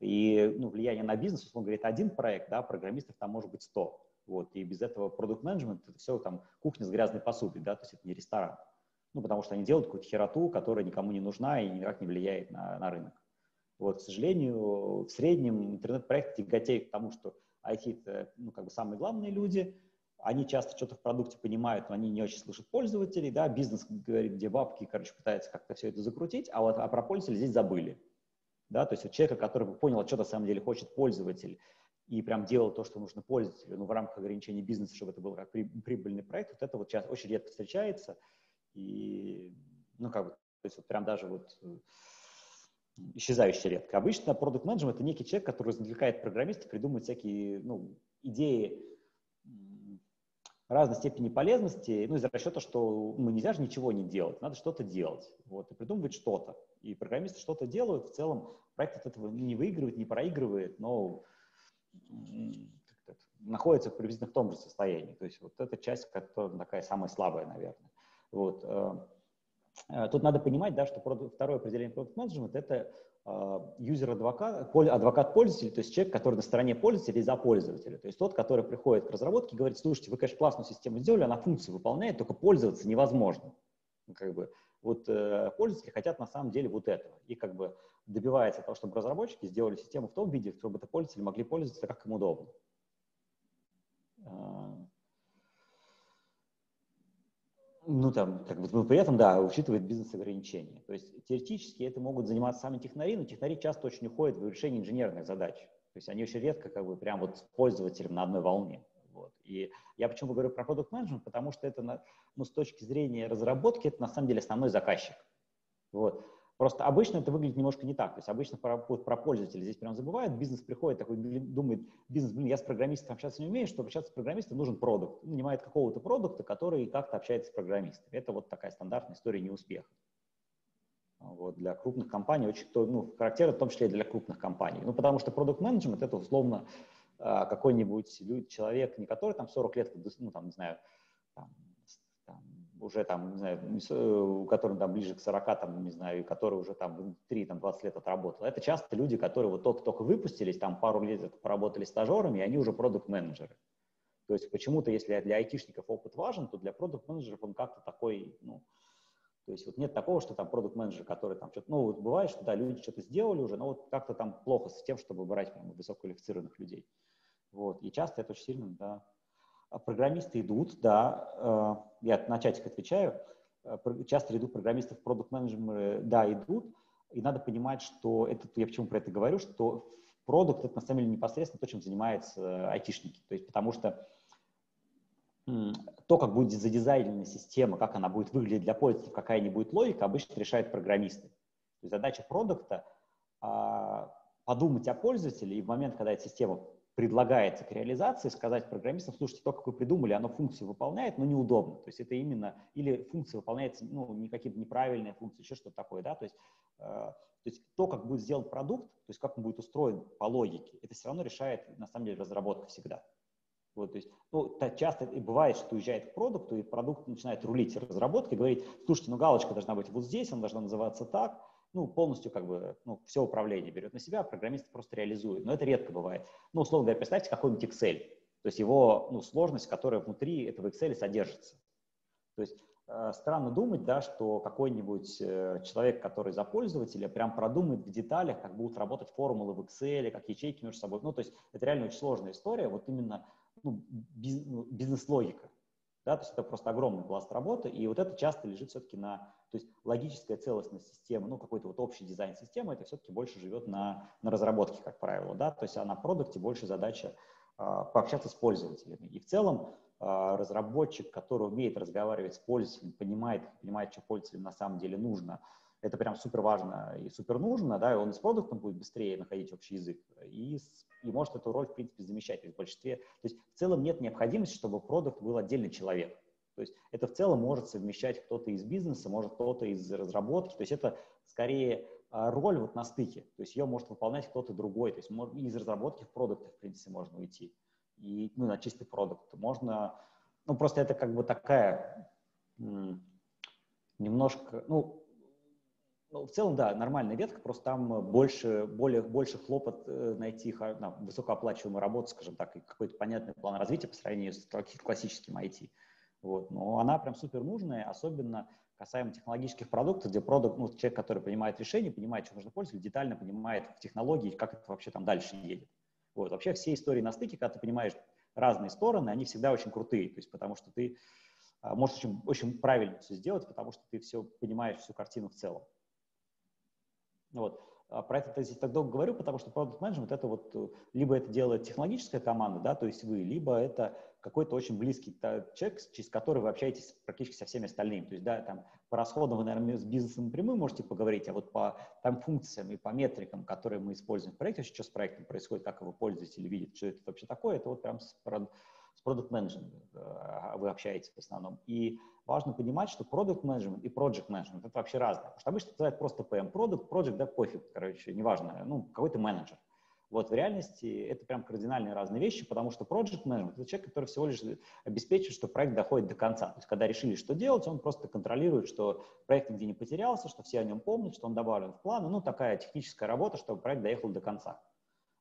И, ну, влияние на бизнес, условно говоря, это один проект, да, программистов там может быть 100. Вот, и без этого продукт менеджмент это все там кухня с грязной посудой, да, то есть это не ресторан. Ну, потому что они делают какую-то хероту, которая никому не нужна и никак не влияет на, на рынок. Вот, к сожалению, в среднем интернет-проекты тяготеют к тому, что IT — это ну, как бы самые главные люди, они часто что-то в продукте понимают, но они не очень слышат пользователей, да, бизнес говорит, где бабки, короче, пытается как-то все это закрутить, а вот а про пользователей здесь забыли, да, то есть вот человека, который понял, что на самом деле хочет пользователь, и прям делал то, что нужно пользователю, ну, в рамках ограничений бизнеса, чтобы это был как прибыльный проект, вот это вот сейчас очень редко встречается, и, ну, как бы, то есть вот прям даже вот э, исчезающе редко. Обычно продукт менеджер это некий человек, который развлекает программиста, придумывает всякие, ну, идеи разной степени полезности, ну, из расчета, что ну, нельзя же ничего не делать, надо что-то делать, вот, и придумывать что-то. И программисты что-то делают, в целом проект от этого не выигрывает, не проигрывает, но находится приблизительно в том же состоянии. То есть вот эта часть, которая такая самая слабая, наверное. Вот. Э, э, тут надо понимать, да, что второе определение продукт менеджмент это юзер-адвокат, адвокат-пользователь, то есть человек, который на стороне пользователя и за пользователя. То есть тот, который приходит к разработке и говорит, слушайте, вы, конечно, классную систему сделали, она функцию выполняет, только пользоваться невозможно. Ну, как бы, вот э, пользователи хотят на самом деле вот этого. И как бы добивается того, чтобы разработчики сделали систему в том виде, чтобы это пользователи могли пользоваться как им удобно. Ну, там, как бы, при этом, да, учитывает бизнес-ограничения. То есть теоретически это могут заниматься сами технари, но технари часто очень уходят в решение инженерных задач. То есть они очень редко как бы прям вот с пользователем на одной волне. Вот. И я почему говорю про продукт менеджмент, потому что это, ну, с точки зрения разработки, это на самом деле основной заказчик. Вот. Просто обычно это выглядит немножко не так. То есть обычно про, про пользователя здесь прям забывают. Бизнес приходит такой, думает, бизнес, блин, я с программистом общаться не умею, чтобы общаться с программистом нужен продукт. нанимает какого-то продукта, который как-то общается с программистом. Это вот такая стандартная история неуспеха. Вот, для крупных компаний очень ну, характерно, в том числе и для крупных компаний. Ну, потому что продукт менеджмент это условно а, какой-нибудь человек, не который там 40 лет, ну, там, не знаю, там, уже там, не знаю, э, у которых там ближе к 40, там, не знаю, который уже там 3, там 20 лет отработал. Это часто люди, которые вот только-только выпустились, там пару лет поработали стажерами, и они уже продукт-менеджеры. То есть почему-то, если для айтишников опыт важен, то для продукт-менеджеров он как-то такой, ну, то есть вот нет такого, что там продукт-менеджер, который там что-то, ну, вот бывает, что да, люди что-то сделали уже, но вот как-то там плохо с тем, чтобы брать прям высококвалифицированных людей. Вот, и часто это очень сильно, да, программисты идут, да, э, я на чатик отвечаю, э, часто идут программисты в продукт менеджеры да, идут, и надо понимать, что это, я почему про это говорю, что продукт это на самом деле непосредственно то, чем занимаются айтишники, то есть потому что то, как будет задизайнена система, как она будет выглядеть для пользователя, какая не будет логика, обычно решают программисты. То есть задача продукта а, подумать о пользователе, и в момент, когда эта система предлагается к реализации, сказать программистам, слушайте, то, как вы придумали, оно функцию выполняет, но неудобно. То есть это именно, или функция выполняется, ну, не какие-то неправильные функции, еще что-то такое, да, то есть, э, то есть то, как будет сделан продукт, то есть как он будет устроен по логике, это все равно решает, на самом деле, разработка всегда. Вот, то есть, ну, часто и бывает, что уезжает к продукту, и продукт начинает рулить разработкой, говорит, слушайте, ну галочка должна быть вот здесь, она должна называться так, ну, полностью как бы, ну, все управление берет на себя, а программист просто реализует. Но это редко бывает. Ну, условно говоря, представьте какой-нибудь Excel. То есть его, ну, сложность, которая внутри этого Excel содержится. То есть э, странно думать, да, что какой-нибудь э, человек, который за пользователя, прям продумает в деталях, как будут работать формулы в Excel, как ячейки между собой. Ну, то есть это реально очень сложная история, вот именно ну, ну бизнес-логика. Да, то есть это просто огромный пласт работы, и вот это часто лежит все-таки на, то есть логическая целостность системы, ну какой-то вот общий дизайн системы, это все-таки больше живет на, на разработке, как правило, да, то есть а на продукте больше задача а, пообщаться с пользователями. И в целом а, разработчик, который умеет разговаривать с пользователем, понимает, понимает, что пользователям на самом деле нужно, это прям супер важно и супер нужно, да, и он и с продуктом будет быстрее находить общий язык, и, и может эту роль, в принципе, замещать. То есть в большинстве, то есть в целом нет необходимости, чтобы продукт был отдельный человек. То есть это в целом может совмещать кто-то из бизнеса, может кто-то из разработки. То есть это скорее а, роль вот на стыке. То есть ее может выполнять кто-то другой. То есть из разработки в продукты, в принципе, можно уйти. И ну, на чистый продукт. Можно, ну просто это как бы такая немножко, ну, ну, в целом, да, нормальная ветка, просто там больше, более, больше хлопот э, найти на высокооплачиваемую работу, скажем так, и какой-то понятный план развития по сравнению с классическим IT. Вот. Но она прям супер нужная, особенно касаемо технологических продуктов, где продукт, ну, человек, который принимает решение, понимает, что нужно пользоваться, детально понимает технологии, как это вообще там дальше едет. Вот. Вообще все истории на стыке, когда ты понимаешь, разные стороны, они всегда очень крутые, то есть потому что ты а, можешь очень, очень правильно все сделать, потому что ты все понимаешь, всю картину в целом. Вот. А про это я так долго говорю, потому что продукт менеджмент это вот э, либо это делает технологическая команда, да, то есть вы, либо это какой-то очень близкий человек, через который вы общаетесь практически со всеми остальными. То есть, да, там по расходам вы, наверное, с бизнесом напрямую можете поговорить, а вот по там функциям и по метрикам, которые мы используем в проекте, что с проектом происходит, как его пользуетесь или видите, что это вообще такое, это вот прям с, с продукт менеджментом э, вы общаетесь в основном. И важно понимать, что продукт менеджмент и project менеджмент это вообще разное. Потому что обычно называют просто PM, продукт, project, да, пофиг, короче, неважно, ну, какой-то менеджер. Вот в реальности это прям кардинально разные вещи, потому что project management — это человек, который всего лишь обеспечивает, что проект доходит до конца. То есть когда решили, что делать, он просто контролирует, что проект нигде не потерялся, что все о нем помнят, что он добавлен в планы. Ну, такая техническая работа, чтобы проект доехал до конца.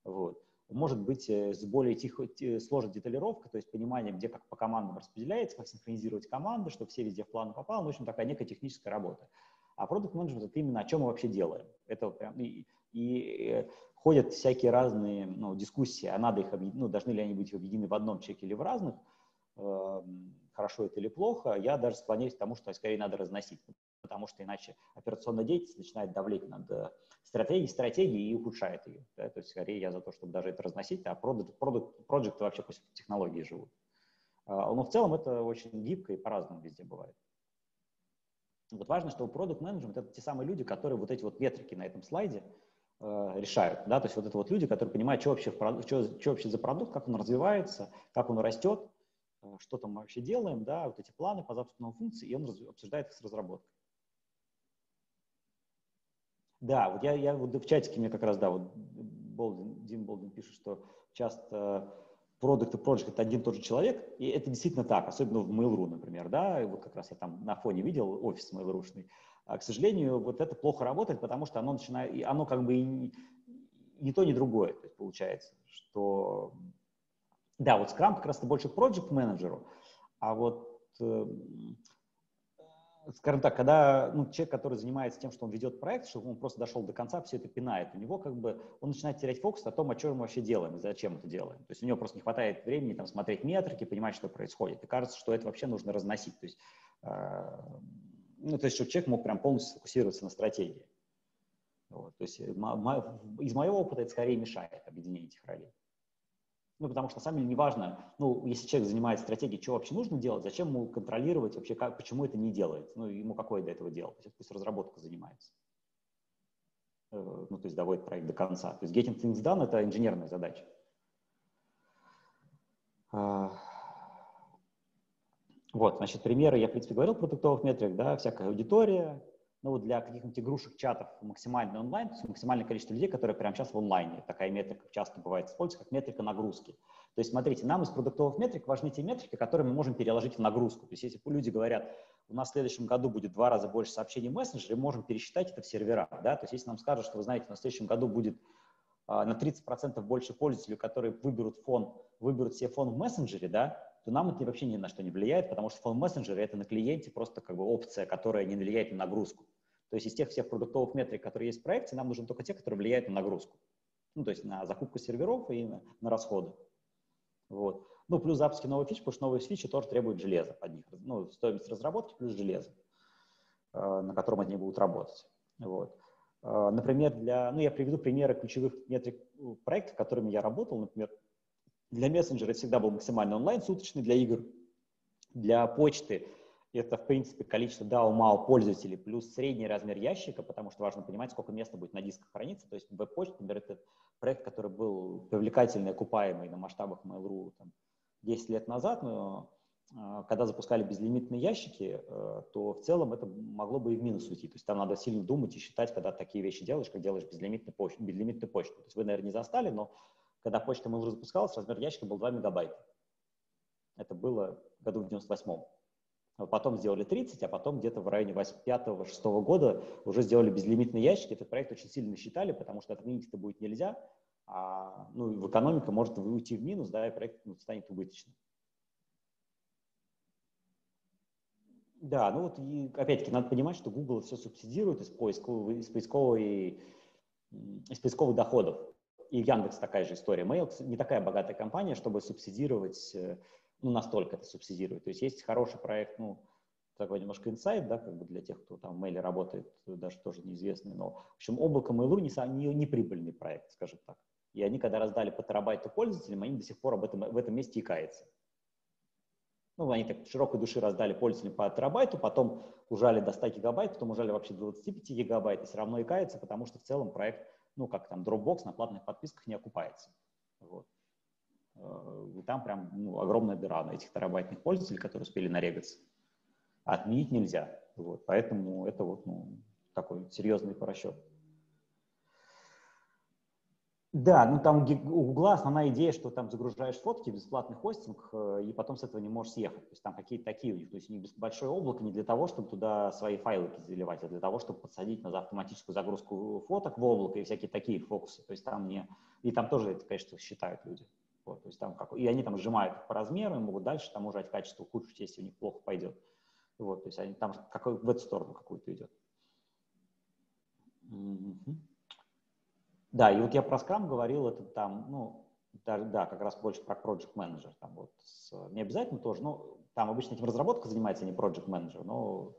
Вот. Может быть, э, с более тихо, сложной деталировкой, то есть понимание, где как по командам распределяется, как синхронизировать команды, чтобы все везде в план попало. Ну, в общем, такая некая техническая работа. А продукт менеджмент это именно о чем мы вообще делаем. Это прям, и, и э, ходят всякие разные ну, дискуссии, а надо их объединить, ну, должны ли они быть объединены в одном человеке или в разных, э, хорошо это или плохо, я даже склоняюсь к тому, что скорее надо разносить, потому что иначе операционная деятельность начинает давлеть над э, стратегией, стратегией и ухудшает ее. Да? То есть скорее я за то, чтобы даже это разносить, а продукт, продукт, проекты вообще в технологии живут. Э, но в целом это очень гибко и по-разному везде бывает. Вот важно, что продукт менеджмент это те самые люди, которые вот эти вот метрики на этом слайде, Э, решают, да, то есть вот это вот люди, которые понимают, что вообще, что, что вообще за продукт, как он развивается, как он растет, э, что там вообще делаем, да, вот эти планы по запуску новой функции, и он обсуждает их с разработкой. Да, вот я, я вот в чатике мне как раз, да, вот Болдин, Дим Болдин пишет, что часто продукт и project это один и тот же человек, и это действительно так, особенно в Mail.ru, например, да, и вот как раз я там на фоне видел офис Mail.ru-шный, а, к сожалению, вот это плохо работает, потому что оно начинает, оно как бы и не, ни то, ни другое, то есть получается, что да, вот Scrum как раз то больше project менеджеру, а вот э, скажем так, когда ну, человек, который занимается тем, что он ведет проект, чтобы он просто дошел до конца, все это пинает, у него как бы он начинает терять фокус о том, о чем мы вообще делаем и зачем это делаем. То есть у него просто не хватает времени там смотреть метрики, понимать, что происходит. И кажется, что это вообще нужно разносить. То есть э, ну, то есть, чтобы человек мог прям полностью сфокусироваться на стратегии. Вот, то есть э, из моего опыта это скорее мешает объединение этих ролей. Ну, потому что на самом деле неважно, ну, если человек занимается стратегией, что вообще нужно делать, зачем ему контролировать вообще, как, почему это не делается, ну, ему какое до этого дело, то есть пусть разработка занимается. Э, ну, то есть доводит проект до конца. То есть getting things done — это инженерная задача. А, вот, значит, примеры, я, в принципе, говорил про продуктовых метрик, да, всякая аудитория, ну, для каких-нибудь игрушек, чатов максимальный онлайн, то есть максимальное количество людей, которые прямо сейчас в онлайне. Такая метрика часто бывает используется, как метрика нагрузки. То есть, смотрите, нам из продуктовых метрик важны те метрики, которые мы можем переложить в нагрузку. То есть, если люди говорят, у нас в следующем году будет два раза больше сообщений в мессенджере, мы можем пересчитать это в сервера. Да? То есть, если нам скажут, что, вы знаете, на следующем году будет а, на 30% больше пользователей, которые выберут фон, выберут себе фон в мессенджере, да, то нам это вообще ни на что не влияет, потому что фон мессенджера это на клиенте просто как бы опция, которая не влияет на нагрузку. То есть из тех всех продуктовых метрик, которые есть в проекте, нам нужны только те, которые влияют на нагрузку. Ну, то есть на закупку серверов и на, на расходы. Вот. Ну, плюс запуски новых фич, потому что новые фичи тоже требуют железа под них. Ну, стоимость разработки плюс железо, э, на котором они будут работать. Вот. Э, например, для, ну, я приведу примеры ключевых метрик проектов, которыми я работал. Например, для мессенджера всегда был максимально онлайн суточный, для игр. Для почты это, в принципе, количество DAO-MAO пользователей плюс средний размер ящика, потому что важно понимать, сколько места будет на дисках храниться. То есть веб-почта, например, это проект, который был привлекательный, окупаемый на масштабах Mail.ru там, 10 лет назад, но а, когда запускали безлимитные ящики, э, то в целом это могло бы и в минус уйти. То есть там надо сильно думать и считать, когда такие вещи делаешь, как делаешь безлимитную почту. Безлимитную почту. То есть вы, наверное, не застали, но когда почта Mail.ru запускалась, размер ящика был 2 мегабайта. Это было году в 98-м. Потом сделали 30, а потом где-то в районе 5-6 года уже сделали безлимитные ящики. Этот проект очень сильно считали, потому что отменить это будет нельзя. А, ну, экономика может уйти в минус, да, и проект ну, станет убыточным. Да, ну вот и опять-таки надо понимать, что Google все субсидирует из поискового, из поисковой, из поисковых доходов. И Яндекс такая же история. Mail не такая богатая компания, чтобы субсидировать, э, ну, настолько это субсидировать. То есть есть хороший проект, ну, такой немножко инсайт, да, как бы для тех, кто там в Mail работает, даже тоже неизвестный, но, в общем, облако Mail.ru не, не, не прибыльный проект, скажем так. И они, когда раздали по терабайту пользователям, они до сих пор об этом, в этом месте и каются. Ну, они так широкой души раздали пользователям по терабайту, потом ужали до 100 гигабайт, потом ужали вообще до 25 гигабайт, и все равно и кается, потому что в целом проект, ну, как там, Dropbox на платных подписках не окупается. Вот. Э, и там прям ну, огромная дыра на этих терабайтных пользователей, которые успели нарегаться. Отменить нельзя. Вот. Поэтому это вот ну, такой серьезный порасчет. Да, ну там у Гугла основная идея, что там загружаешь фотки бесплатный хостинг, э, и потом с этого не можешь съехать. То есть там какие-то такие у них. То есть у них большое облако не для того, чтобы туда свои файлы заливать, а для того, чтобы подсадить на автоматическую загрузку фоток в облако и всякие такие фокусы. То есть там не... И там тоже это, конечно, считают люди. Вот, то есть там как... И они там сжимают по размеру, и могут дальше там ужать качество ухудшить, если у них плохо пойдет. Вот, то есть они там какой, в эту сторону какую-то идет. Mm-hmm. Да, и вот я про Scrum говорил, это там, ну, да, да, как раз больше про Project Manager. Там вот с, не обязательно тоже, но там обычно этим разработка занимается, а не Project Manager, но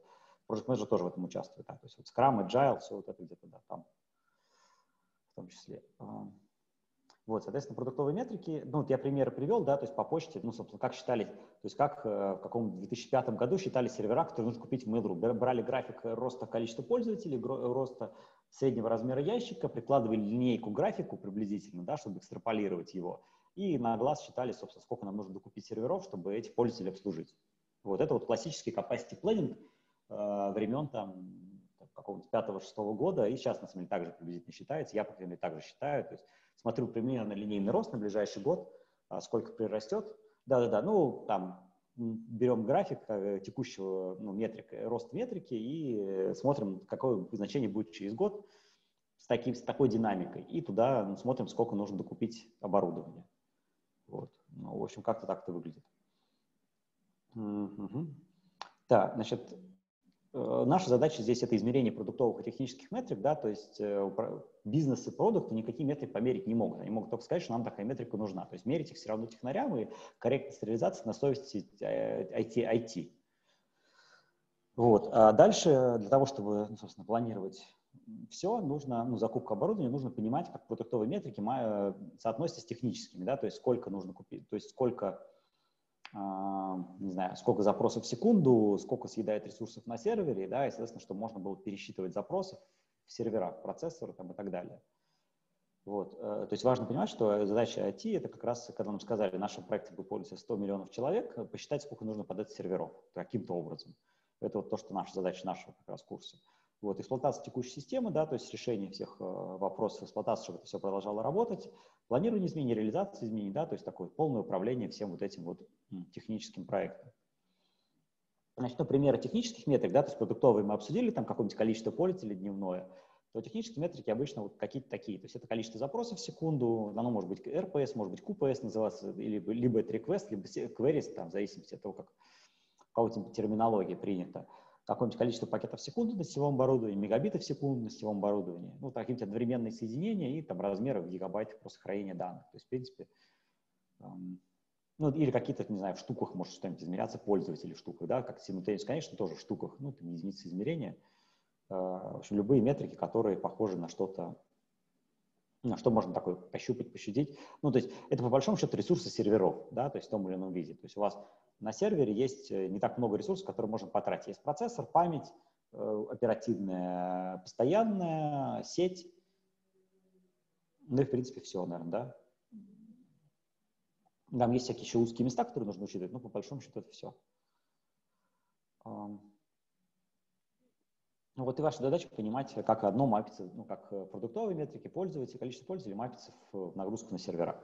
Project Manager тоже в этом участвует. Да. То есть вот Scrum, Agile, все вот это где-то, да, там в том числе. Вот, соответственно, продуктовые метрики, ну, вот я примеры привел, да, то есть по почте, ну, собственно, как считали, то есть как э, в каком 2005 году считали сервера, которые нужно купить в Mail.ru. Брали график роста количества пользователей, роста среднего размера ящика, прикладывали линейку графику приблизительно, да, чтобы экстраполировать его, и на глаз считали, собственно, сколько нам нужно докупить серверов, чтобы этих пользователей обслужить. Вот это вот классический capacity planning э, времен там какого-то пятого-шестого года, и сейчас, на самом деле, также приблизительно считается, я, по крайней мере, также считаю, то есть смотрю примерно линейный рост на ближайший год, а сколько прирастет. Да-да-да, ну, там, берем график э, текущего ну, метрика, рост метрики и смотрим, какое значение будет через год с, таким, с такой динамикой. И туда ну, смотрим, сколько нужно докупить оборудования. Вот. Ну, в общем, как-то так это выглядит. Угу. Так, значит, наша задача здесь это измерение продуктовых и технических метрик, да, то есть э, бизнес и продукты никакие метрики померить не могут. Они могут только сказать, что нам такая метрика нужна. То есть мерить их все равно технарям и корректность реализации на совести IT. Э. Вот. А дальше для того, чтобы, ну, собственно, планировать все, нужно, ну, закупка оборудования, нужно понимать, как продуктовые метрики соотносятся с техническими, да, то есть сколько нужно купить, то есть сколько не знаю, сколько запросов в секунду, сколько съедает ресурсов на сервере, да, и, соответственно, чтобы можно было пересчитывать запросы в серверах, процессоры там, и так далее. Вот. Э, то есть важно понимать, что задача IT — это как раз, когда нам сказали, в нашем проекте будет пользоваться 100 миллионов человек, посчитать, сколько нужно подать серверов каким-то образом. Это вот то, что наша задача нашего как раз курса. Вот, эксплуатация текущей системы, да, то есть решение всех э, вопросов эксплуатации, чтобы это все продолжало работать, планирование изменений, реализация изменений, да, то есть такое полное управление всем вот этим вот техническим проектом. Значит, ну, примеры технических метрик, да, то есть продуктовые мы обсудили, там какое-нибудь количество пользователей дневное, то технические метрики обычно вот какие-то такие, то есть это количество запросов в секунду, оно может быть RPS, может быть QPS называться, или, либо это request, либо queries, там, в зависимости от того, как у кого-то терминология принята какое-нибудь количество пакетов в секунду на сетевом оборудовании, мегабитов в секунду на сетевом оборудовании, ну, какие-то одновременные соединения и там размеры в гигабайтах просто хранения данных. То есть, в принципе, эм, ну, или какие-то, не знаю, в штуках может что-нибудь измеряться, пользователи в штуках, да, как симультейнс, конечно, тоже в штуках, ну, не единицы измерения. Э, в общем, любые метрики, которые похожи на что-то, на что можно такое пощупать, пощадить. Ну, то есть это по большому счету ресурсы серверов, да, то есть в том или ином виде. То есть у вас на сервере есть э, не так много ресурсов, которые можно потратить. Есть процессор, память, э, оперативная, постоянная, сеть. Ну и, в принципе, все, наверное, да? Там есть всякие еще узкие места, которые нужно учитывать, но по большому счету это все. Ну вот и ваша задача понимать, как одно мапится, ну как э, продуктовые метрики, пользователей, количество пользователей мапится в нагрузку на сервера.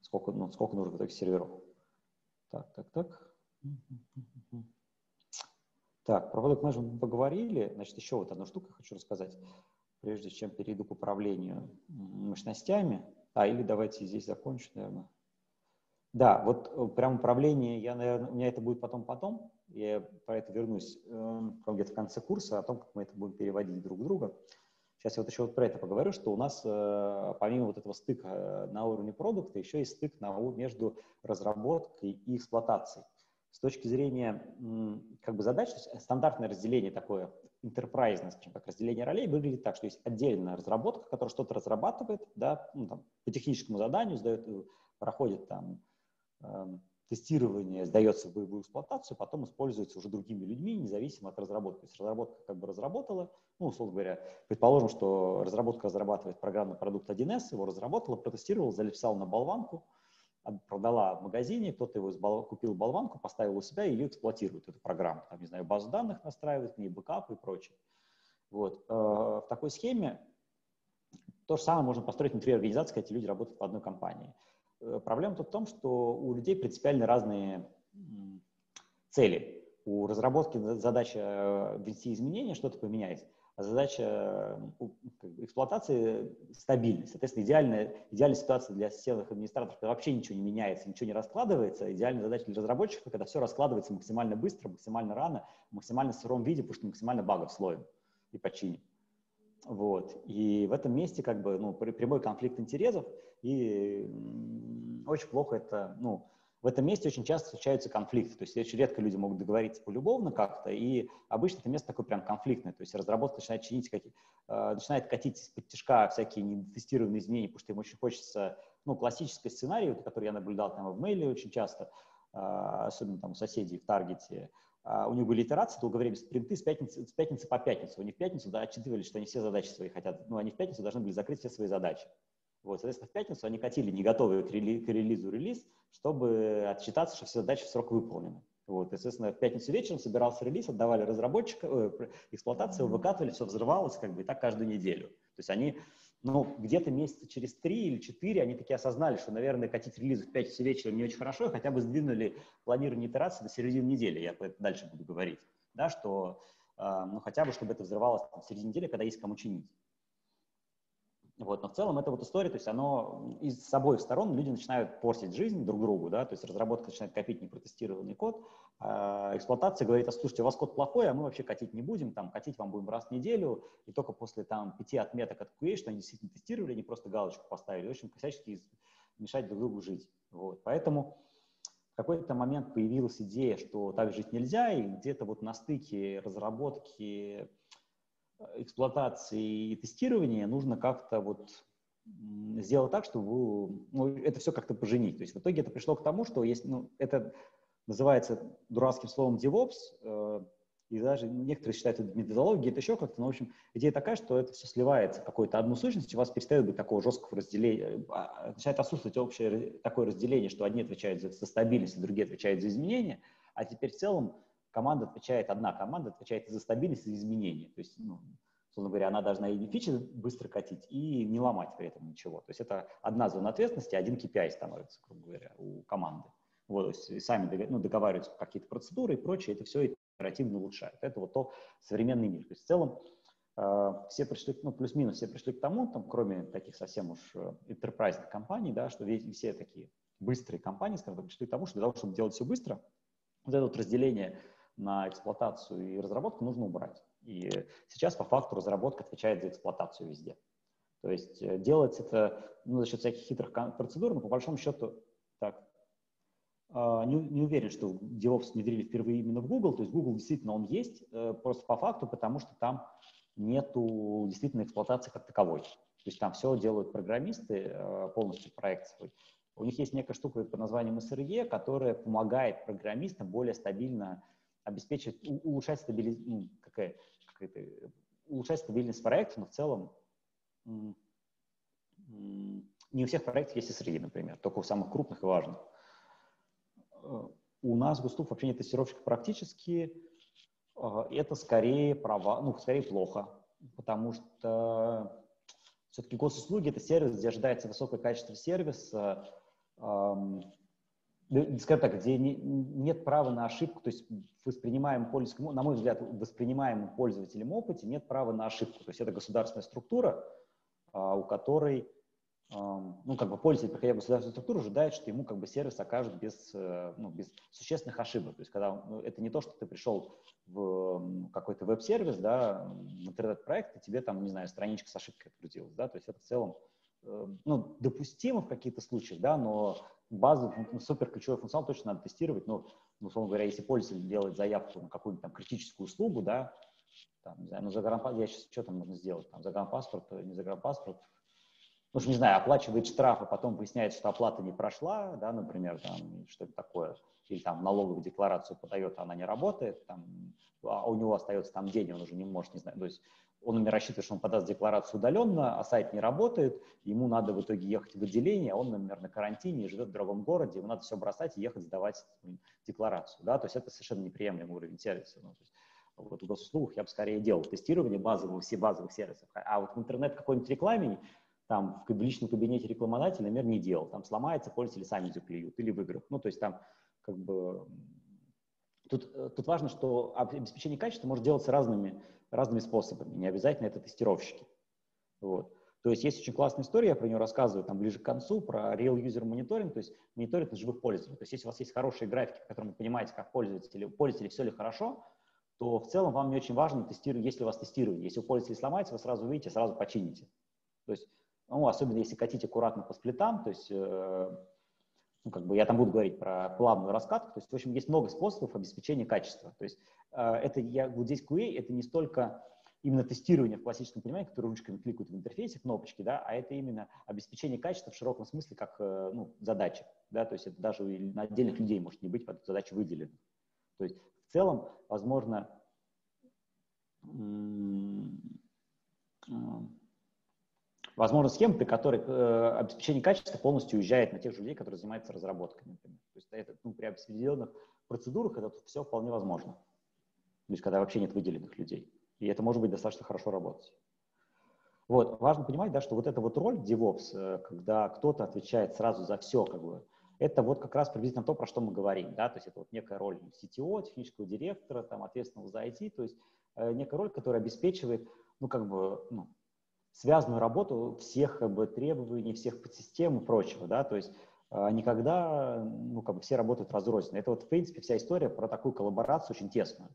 Сколько, ну, сколько нужно в итоге серверов. Так, так, так. Так, про продукт менеджмент поговорили. Значит, еще вот одну штуку хочу рассказать, прежде чем перейду к управлению мощностями. А, или давайте здесь закончу, наверное. Да, вот э, прям управление, я, наверное, у меня это будет потом-потом, я про это вернусь э, где-то в конце курса, о том, как мы это будем переводить друг друга. Сейчас я вот еще вот про это поговорю, что у нас э, помимо вот этого стыка э, на уровне продукта еще есть стык на, между разработкой и эксплуатацией. С точки зрения как бы задач, стандартное разделение такое, enterprise, скажем так, разделение ролей выглядит так, что есть отдельная разработка, которая что-то разрабатывает, да, ну, там, по техническому заданию сдает, проходит там эм, тестирование сдается в боевую эксплуатацию, потом используется уже другими людьми, независимо от разработки. То есть разработка как бы разработала, ну, условно говоря, предположим, что разработка разрабатывает программный продукт 1С, его разработала, протестировала, записала на болванку, продала в магазине, кто-то его купил болванку, поставил у себя и ее эксплуатирует, эту программу. Там, не знаю, базу данных настраивает, к ней бэкап и прочее. Вот. Э, в такой схеме то же самое можно построить внутри организации, когда эти люди работают в одной компании. Э, проблема тут в том, что у людей принципиально разные цели. У разработки задача э, ввести изменения, что-то поменять, а задача эксплуатации – стабильность. Соответственно, идеальная, идеальная ситуация для системных администраторов, когда вообще ничего не меняется, ничего не раскладывается. Идеальная задача для разработчиков, когда все раскладывается максимально быстро, максимально рано, в максимально сыром виде, потому что максимально багов словим и починим. Вот. И в этом месте как бы ну, прямой конфликт интересов, и очень плохо это, ну, в этом месте очень часто случаются конфликты, то есть очень редко люди могут договориться полюбовно как-то, и обычно это место такое прям конфликтное, то есть разработка начинает чинить, какие, э, начинает катить из-под тяжка всякие недотестированные изменения, потому что им очень хочется, ну, классический сценарий, который я наблюдал там в мейле очень часто, э, особенно там у соседей в Таргете, Uh, у них были итерации, долговременные спринты с пятницы, с пятницы по пятницу. Они в пятницу да, отчитывали, что они все задачи свои хотят. Ну, они в пятницу должны были закрыть все свои задачи. Вот, соответственно, в пятницу они катили не готовый к, рели, к релизу релиз, чтобы отчитаться, что все задачи в срок выполнены. Вот, и, соответственно, в пятницу вечером собирался релиз, отдавали разработчикам, э, эксплуатацию, выкатывали, все взрывалось, как бы и так каждую неделю. То есть они ну, где-то месяца через три или четыре они такие осознали, что, наверное, катить релизы в 5 часов вечера не очень хорошо, и хотя бы сдвинули планирование итерации до середины недели, я дальше буду говорить, да, что, э, ну, хотя бы, чтобы это взрывалось в середине недели, когда есть кому чинить. Вот, но в целом это вот история, то есть оно из с обоих сторон люди начинают портить жизнь друг другу, да, то есть разработка начинает копить непротестированный код, а эксплуатация говорит, а слушайте, у вас код плохой, а мы вообще катить не будем, там, катить вам будем раз в неделю, и только после там пяти отметок от QA, что они действительно тестировали, не просто галочку поставили, в общем, всячески мешать друг другу жить. Вот, поэтому в какой-то момент появилась идея, что так жить нельзя, и где-то вот на стыке разработки эксплуатации и тестирования нужно как-то вот сделать так, чтобы ну, это все как-то поженить. То есть в итоге это пришло к тому, что есть, ну, это называется дурацким словом DevOps, э, и даже некоторые считают это методологией, это еще как-то, но, в общем, идея такая, что это все сливается в какую-то одну сущность, у вас перестает быть такого жесткого разделения, а, начинает отсутствовать общее такое разделение, что одни отвечают за, за стабильность, а другие отвечают за изменения, а теперь в целом команда отвечает, одна команда отвечает за стабильность, и изменения. То есть, ну, условно говоря, она должна и фичи быстро катить, и не ломать при этом ничего. То есть это одна зона ответственности, один KPI становится, грубо говоря, у команды. Вот, и сами ну, договариваются какие-то процедуры и прочее, это все оперативно улучшает. Это вот то современный мир. То есть в целом э, все пришли, ну, плюс-минус все пришли к тому, там, кроме таких совсем уж э, enterprise компаний, да, что весь, все такие быстрые компании, скажем так, пришли к тому, что для того, чтобы делать все быстро, вот это вот разделение на эксплуатацию и разработку нужно убрать. И сейчас по факту разработка отвечает за эксплуатацию везде. То есть э, делать это ну, за счет всяких хитрых процедур, но по большому счету так. А, не, не уверен, что DevOps внедрили впервые именно в Google. То есть Google действительно он есть, э, просто по факту, потому что там нету действительно эксплуатации как таковой. То есть там все делают программисты, э, полностью проект свой. У них есть некая штука под названием SRE, которая помогает программистам более стабильно обеспечивать, улучшать стабилизацию, ну, какая, какая улучшать стабильность проекта, но в целом не у всех проектов есть SRE, например, только у самых крупных и важных. Э, у нас в Густуф вообще нет тестировщиков практически. Э, это скорее права, ну, скорее плохо, потому что все-таки госуслуги — это сервис, где ожидается высокое качество сервиса, скажем так, где не, нет права на ошибку, то есть воспринимаем пользователем, на мой взгляд, воспринимаемым пользователем опыте нет права на ошибку. То есть это государственная структура, а, у которой ну, как бы пользователь, приходя в государственную структуру, ожидает, что ему как бы сервис окажет без, э, ну, без существенных ошибок. То есть, когда ну, это не то, что ты пришел в какой-то веб-сервис, да, в интернет-проект, и тебе там, не знаю, страничка с ошибкой открутилась, да, то есть это в целом, ну, допустимо в каких-то случаях, да, но базовый, ну, супер ключевой функционал точно надо тестировать, ну, условно говоря, если пользователь делает заявку на какую-нибудь там критическую услугу, да, там, не знаю, ну, загранпаспорт, я сейчас, что там можно сделать, там, загранпаспорт, не загранпаспорт, ну, не знаю, оплачивает штраф, а потом выясняется, что оплата не прошла, да, например, там, что-то такое, или там налоговую декларацию подает, а она не работает, там, а у него остается там день, он уже не может, не знаю, то есть он не рассчитывает, что он подаст декларацию удаленно, а сайт не работает, ему надо в итоге ехать в отделение, а он, например, на карантине и живет в другом городе, ему надо все бросать и ехать сдавать декларацию, да, то есть это совершенно неприемлемый уровень сервиса. Ну, то есть, вот в госуслугах я бы скорее делал тестирование базовых, все базовых сервисов, а вот в интернет какой-нибудь рекламе там в личном кабинете рекламодателя, например, не делал. Там сломается, пользователи сами заклюют или в играх. Ну, то есть там как бы... Тут, э, тут важно, что обеспечение качества может делаться разными, разными способами. Не обязательно это тестировщики. Вот. То есть есть очень классная история, я про нее рассказываю там ближе к концу, про Real User Monitoring, то есть мониторинг живых пользователей. То есть если у вас есть хорошие графики, по которым вы понимаете, как пользователи, пользователи все ли хорошо, то в целом вам не очень важно тестировать, если у вас тестирование. Если у пользователя сломается, вы сразу увидите, сразу почините. То есть ну, особенно если катить аккуратно по сплитам, то есть, э, ну, как бы я там буду говорить про плавную раскатку, то есть, в общем, есть много способов обеспечения качества. То есть, э, это я, вот здесь QA, это не столько именно тестирование в классическом понимании, которое ручками кликают в интерфейсе, кнопочки, да, а это именно обеспечение качества в широком смысле как э, ну, задача, да, то есть это даже на отдельных людей может не быть под задачу выделена. То есть в целом, возможно, возможно, схема, при которой э, обеспечение качества полностью уезжает на тех же людей, которые занимаются разработкой, например. То есть это, ну, при определенных процедурах это все вполне возможно. То есть когда вообще нет выделенных людей. И это может быть достаточно хорошо работать. Вот. Важно понимать, да, что вот эта вот роль DevOps, э, когда кто-то отвечает сразу за все, как бы, это вот как раз приблизительно то, про что мы говорим. Да? То есть это вот некая роль CTO, технического директора, там, ответственного за IT, то есть э, некая роль, которая обеспечивает ну, как бы, ну, связанную работу всех как бы, требований, всех подсистем и прочего, да, то есть а, никогда, ну, как бы все работают разрозненно. Это вот, в принципе, вся история про такую коллаборацию очень тесную.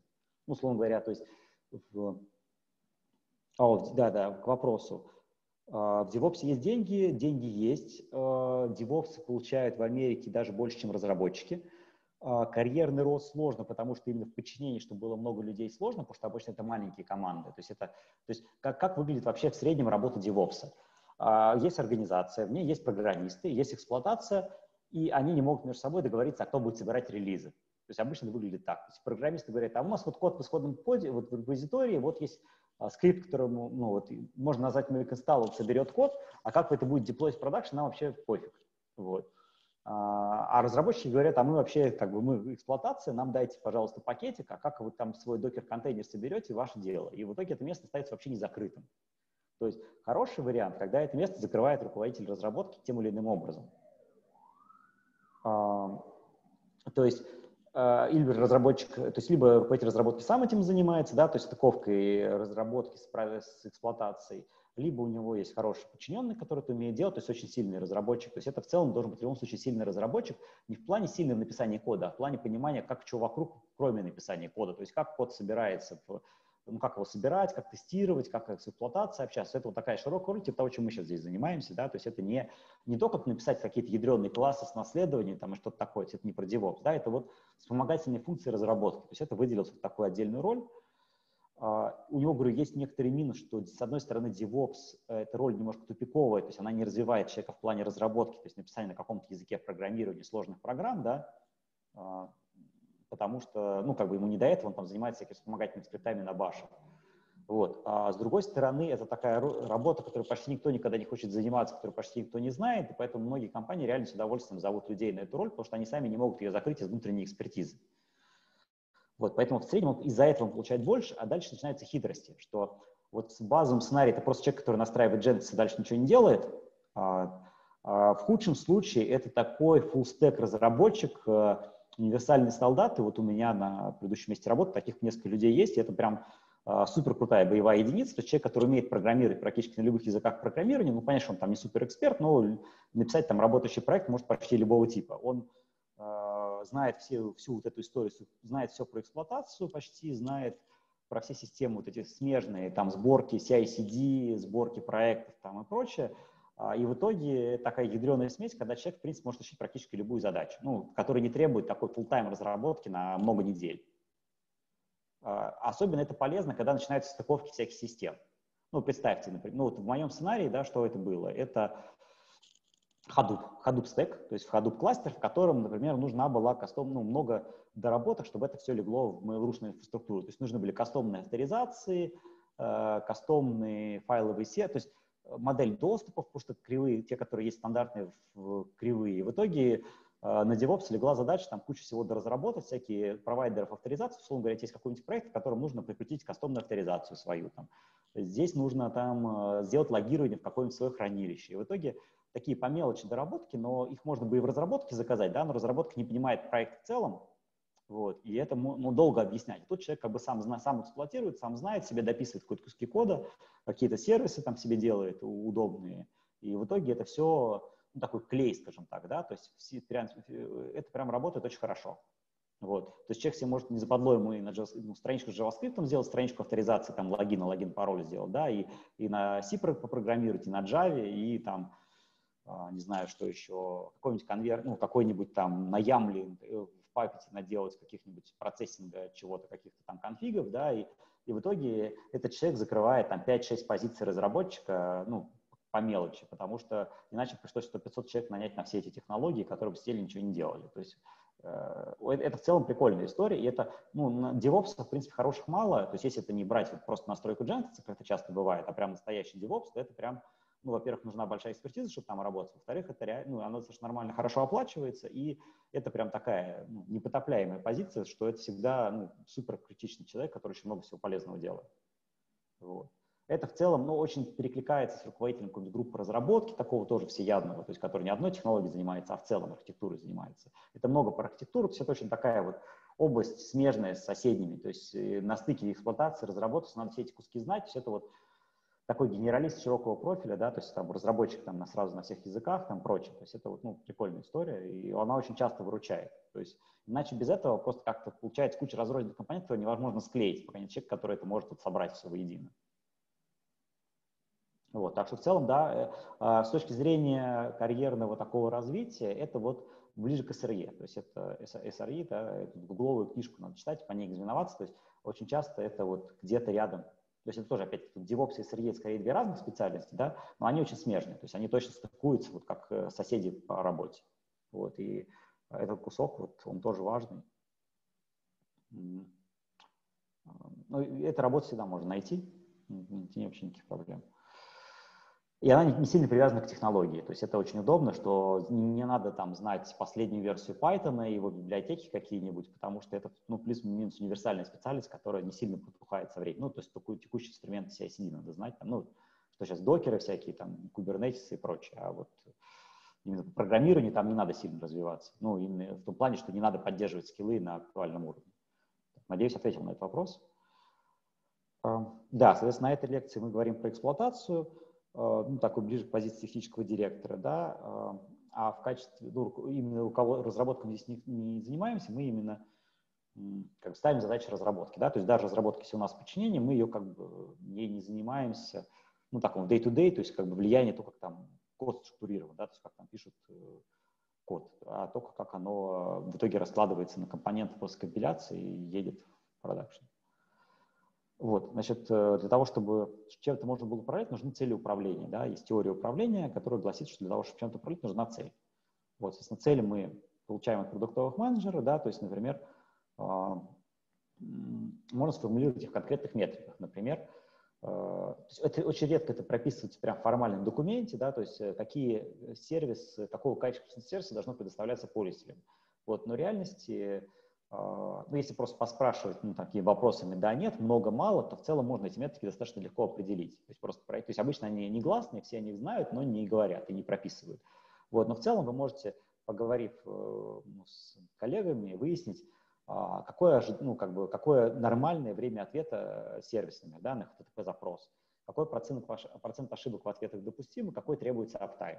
Ну, условно говоря, то есть, в... О, да, да, к вопросу. А, в DevOps есть деньги, деньги есть. А, DevOps получают в Америке даже больше, чем разработчики. А, карьерный рост сложно, потому что именно в подчинении, чтобы было много людей, сложно, потому что обычно это маленькие команды. То есть, это, то есть как, как выглядит вообще в среднем работа DevOps? А, есть организация, в ней есть программисты, есть эксплуатация, и они не могут между собой договориться, а кто будет собирать релизы. То есть обычно выглядит так. То есть программисты говорят, а у нас вот код в исходном коде, вот в репозитории, вот есть а, скрипт, которому, ну вот, можно назвать make install, он соберет код, а как это будет деплоить в продакшн, нам вообще пофиг. Вот. А, а разработчики говорят, а мы вообще, как бы, мы эксплуатация, нам дайте, пожалуйста, пакетик, а как вы там свой докер-контейнер соберете, ваше дело. И в итоге это место остается вообще не закрытым. То есть хороший вариант, когда это место закрывает руководитель разработки тем или иным образом. А, то есть а, или разработчик, то есть либо руководитель разработки сам этим занимается, да, то есть стыковкой разработки с, с эксплуатацией, либо у него есть хороший подчиненный, который это умеет делать, то есть очень сильный разработчик. То есть это в целом должен быть в любом случае сильный разработчик, не в плане сильного написания кода, а в плане понимания, как что вокруг, кроме написания кода. То есть как код собирается, ну, как его собирать, как тестировать, как с эксплуатацией общаться. Это вот такая широкая роль, типа того, чем мы сейчас здесь занимаемся. Да? То есть это не, не то, как написать какие-то ядреные классы с наследованием там, и что-то такое, это не про DevOps. Да? Это вот вспомогательные функции разработки. То есть это выделилось в такую отдельную роль. Uh, у него, говорю, есть некоторый минус, что, с одной стороны, DevOps э, — эта роль немножко тупиковая, то есть она не развивает человека в плане разработки, то есть написания на каком-то языке программирования сложных программ, да, uh, потому что, ну, как бы ему не до этого, он там занимается всякими вспомогательными скриптами на баше. Вот. А с другой стороны, это такая работа, которой почти никто никогда не хочет заниматься, которую почти никто не знает, и поэтому многие компании реально с удовольствием зовут людей на эту роль, потому что они сами не могут ее закрыть из внутренней экспертизы. Вот, поэтому в среднем из-за этого он получает больше, а дальше начинаются хитрости, что вот в базовом сценарии это просто человек, который настраивает Genesis и дальше ничего не делает. А, а в худшем случае это такой full-stack разработчик, а, универсальный солдат, и вот у меня на предыдущем месте работы таких несколько людей есть, и это прям э, супер крутая боевая единица, то есть человек, который умеет программировать практически на любых языках программирования, ну, что он там не супер эксперт, но написать там работающий проект может почти любого типа. Он знает все, всю вот эту историю, знает все про эксплуатацию почти, знает про все системы вот эти смежные, там сборки CI-CD, сборки проектов там и прочее. А, и в итоге такая ядреная смесь, когда человек, в принципе, может решить практически любую задачу, ну, которая не требует такой full-time разработки на много недель. А, особенно это полезно, когда начинаются стыковки всяких систем. Ну, представьте, например, ну, вот в моем сценарии, да, что это было? Это Hadoop, Hadoop Stack, то есть в Hadoop кластер, в котором, например, нужна была кастом, ну, много доработок, чтобы это все легло в ручную инфраструктуру. То есть нужны были кастомные авторизации, э, кастомные файловые сети, то есть э, модель доступов, потому что кривые, те, которые есть стандартные в, кривые. В итоге э, на DevOps легла задача там кучу всего доразработать, всякие провайдеров авторизации, условно говоря, есть какой-нибудь проект, в котором нужно прикрутить кастомную авторизацию свою. Там. Здесь нужно там сделать логирование в какое-нибудь свое хранилище. И в итоге такие по мелочи доработки, но их можно бы и в разработке заказать, да, но разработка не понимает проект в целом, вот, и это ну, долго объяснять. Тут человек как бы сам, сам эксплуатирует, сам знает, себе дописывает какие-то куски кода, какие-то сервисы там себе делает удобные, и в итоге это все ну, такой клей, скажем так, да, то есть все, это прям работает очень хорошо. Вот. То есть человек себе может не западло ему и на ну, страничку с JavaScript сделать, страничку авторизации, там логин, логин, пароль сделать, да, и, и на C попрограммировать, и на Java, и там не знаю, что еще, какой-нибудь конверт, ну, какой-нибудь там на Ямле э, в папете наделать каких-нибудь процессинга чего-то, каких-то там конфигов, да, и, и в итоге этот человек закрывает там 5-6 позиций разработчика, ну, по мелочи, потому что иначе пришлось 100-500 человек нанять на все эти технологии, которые бы сидели ничего не делали. То есть э, это в целом прикольная история, и это, ну, DevOps, в принципе, хороших мало, то есть если это не брать вот просто настройку Jenkins, как это часто бывает, а прям настоящий DevOps, то это прям ну, во-первых, нужна большая экспертиза, чтобы там работать, во-вторых, это реально, ну, оно достаточно нормально, хорошо оплачивается, и это прям такая ну, непотопляемая позиция, что это всегда ну, супер критичный человек, который очень много всего полезного делает. Вот. Это в целом ну, очень перекликается с руководителем какой-нибудь группы разработки, такого тоже всеядного, то есть который не одной технологией занимается, а в целом архитектурой занимается. Это много про архитектуру, все точно такая вот область смежная с соседними, то есть э, на стыке эксплуатации, разработки, надо все эти куски знать, все это вот такой генералист широкого профиля, да, то есть там разработчик там на, сразу на всех языках, там прочее. То есть это вот, ну, прикольная история, и она очень часто выручает. То есть иначе без этого просто как-то получается куча разрозненных компонентов, которые невозможно склеить, пока нет человека, который это может вот собрать все воедино. Вот, так что в целом, да, э, а, с точки зрения карьерного такого развития, это вот ближе к SRE. То есть это SRE, да, гугловую книжку надо читать, по ней экзаменоваться. То есть очень часто это вот где-то рядом то есть это тоже, опять таки, DevOps и SRE скорее две разных специальности, да, но они очень смежные, то есть они точно стыкуются, вот как э, соседи по работе. Вот, и этот кусок, вот, он тоже важный. Ну, эта работа всегда можно найти, не вообще никаких проблем. И она не сильно привязана к технологии. То есть это очень удобно, что не надо там знать последнюю версию Python и его библиотеки какие-нибудь, потому что это ну, плюс-минус универсальная специальность, которая не сильно потухает со временем. Ну, то есть такой текущий инструмент CI-CD надо знать. Там, ну, что сейчас докеры всякие, там, Kubernetes и прочее. А вот именно по программированию там не надо сильно развиваться. Ну, именно в том плане, что не надо поддерживать скиллы на актуальном уровне. Надеюсь, ответил на этот вопрос. Да, соответственно, на этой лекции мы говорим про эксплуатацию. Э, ну, такой ближе к позиции технического директора, да, э, а в качестве, ну, именно руковод... разработками здесь не, не занимаемся, мы именно как бы ставим задачи разработки, да, то есть даже разработки, если у нас подчинение, мы ее как бы ей не занимаемся, ну, таком day-to-day, то есть как бы влияние то, как там код структурирован, да, то есть как там пишут э, код, а только как оно в итоге раскладывается на компоненты после компиляции и едет в продакшн. Вот, значит, э, для того, чтобы чем-то можно было управлять, нужны цели управления. Да? Есть теория управления, которая гласит, что для того, чтобы чем-то управлять, нужна цель. Вот, соответственно, цели мы получаем от продуктовых менеджеров, да, то есть, например, а, можно сформулировать их в конкретных метриках. Например, э, это очень редко это прописывается прямо в формальном документе, да, то есть э, какие сервисы, какого качества сервиса должно предоставляться пользователям. Вот, но в реальности ну, если просто поспрашивать ну, такие вопросами да, нет, много, мало, то в целом можно эти метрики достаточно легко определить. То есть, просто, то есть обычно они негласные, все они знают, но не говорят и не прописывают. Вот, но в целом вы можете, поговорив э, ну, с коллегами, выяснить, а, какое, ну, как бы, какое нормальное время ответа сервисами да, на HTTP-запрос, какой процент, процент ошибок в ответах допустим, какой требуется аптайм.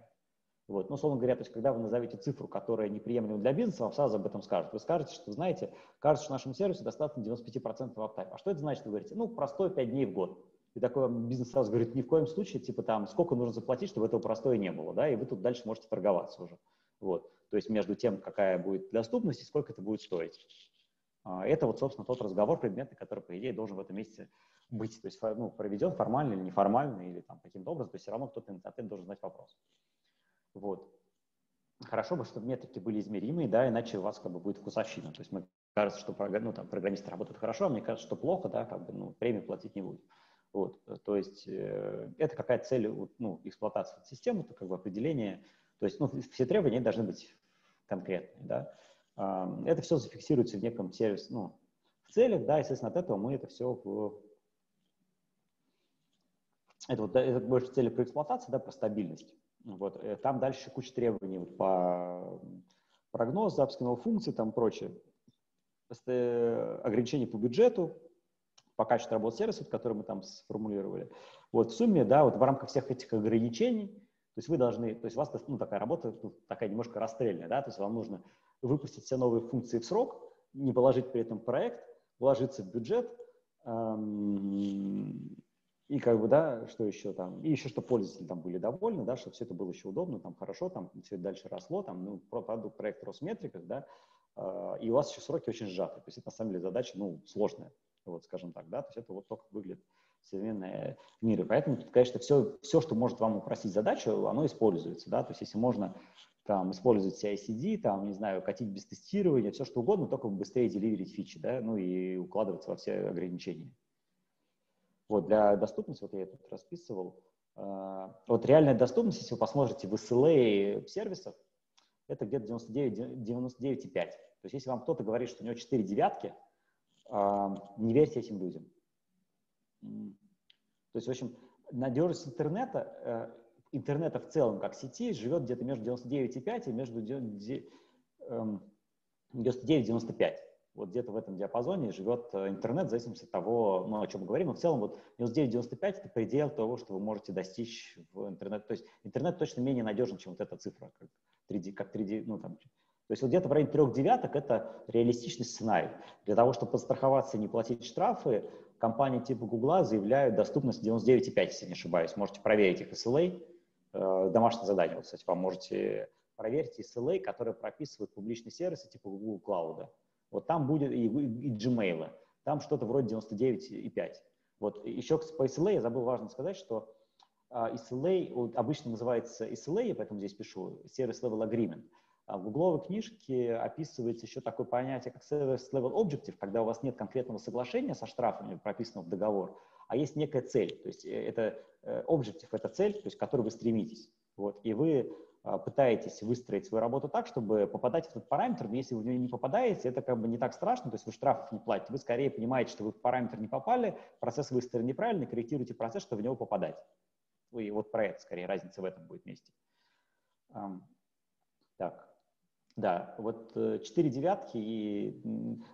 Вот. Ну, условно говоря, то есть, когда вы назовете цифру, которая неприемлема для бизнеса, вам сразу об этом скажут. Вы скажете, что, знаете, кажется, что нашему сервису достаточно 95% аптайм. А что это значит? Вы говорите, ну, простой 5 дней в год. И такой бизнес сразу говорит, ни в коем случае, типа там, сколько нужно заплатить, чтобы этого простое не было, да, и вы тут дальше можете торговаться уже. Вот. То есть между тем, какая будет доступность и сколько это будет стоить. А, это вот, собственно, тот разговор предметный, который, по идее, должен в этом месяце быть. То есть ну, проведен формально или неформально, или там каким-то образом, то есть все равно кто-то на должен знать вопрос. Вот. Хорошо бы, чтобы метрики были измеримые, да, иначе у вас как бы будет вкусовщина. То есть мне кажется, что ну, там, программисты работают хорошо, а мне кажется, что плохо, да, как бы, ну, премию платить не будем. Вот, то есть э, это какая цель ну, эксплуатации системы, это как бы определение, то есть ну, все требования должны быть конкретные, да. Э, это все зафиксируется в неком сервисе, ну, в целях, да, естественно, от этого мы это все в... Это, вот, это больше цели про эксплуатацию, да, про стабильность. Вот, э, там дальше куча требований по прогнозу, запуск новых функций, там прочее. Ограничения по бюджету, по качеству работы сервиса, который мы там сформулировали. Вот в сумме, да, вот в рамках всех этих ограничений, то есть вы должны, то есть у вас ну, такая работа ну, такая немножко расстрельная, да, то есть вам нужно выпустить все новые функции в срок, не положить при этом проект, вложиться в бюджет, эм, и как бы, да, что еще там, и еще, что пользователи там были довольны, да, что все это было еще удобно, там хорошо, там все это дальше росло, там, ну, продукт, проект рос в метриках, да, э, и у вас еще сроки очень сжаты, то есть это на самом деле задача, ну, сложная вот, скажем так, да, то есть это вот только выглядит современный мир. И поэтому тут, конечно, все, все, что может вам упростить задачу, оно используется, да, то есть если можно там использовать CI-CD, там, не знаю, катить без тестирования, все что угодно, только быстрее деливерить фичи, да, ну и укладываться во все ограничения. Вот, для доступности, вот я тут расписывал, э, вот реальная доступность, если вы посмотрите в SLA сервисов, это где-то 99,5. 99, то есть если вам кто-то говорит, что у него 4 девятки, не верьте этим людям. То есть, в общем, надежность интернета, э, интернета в целом как сети живет где-то между 99,5 и между 99 и 95. Вот где-то в этом диапазоне живет э, интернет, в зависимости от того, ну, о чем мы говорим. Но в целом вот 99-95 это предел того, что вы можете достичь в интернете. То есть интернет точно менее надежен, чем вот эта цифра, как 3D, как 3D ну, там, то есть вот где-то в районе трех девяток это реалистичный сценарий. Для того, чтобы подстраховаться и не платить штрафы, компании типа Гугла заявляют доступность 99,5, если не ошибаюсь. Можете проверить их SLA, э, домашнее задание. Вот, кстати, вам можете проверить SLA, которые прописывают публичные сервисы типа Google Cloud. Вот там будет и, и Gmail. Там что-то вроде 99,5. Вот еще по SLA я забыл важно сказать, что SLA обычно называется SLA, поэтому здесь пишу Service Level Agreement. А в гугловой книжке описывается еще такое понятие, как Service Level Objective, когда у вас нет конкретного соглашения со штрафами, прописанного в договор, а есть некая цель. То есть э, это э, Objective — это цель, то есть, к которой вы стремитесь. Вот, и вы а, пытаетесь выстроить свою работу так, чтобы попадать в этот параметр, но если вы в него не попадаете, это как бы не так страшно, то есть вы штрафов не платите, вы скорее понимаете, что вы в параметр не попали, процесс выстроен неправильно, корректируете процесс, чтобы в него попадать. И вот про это скорее разница в этом будет вместе. Так, да, вот 4 э, девятки и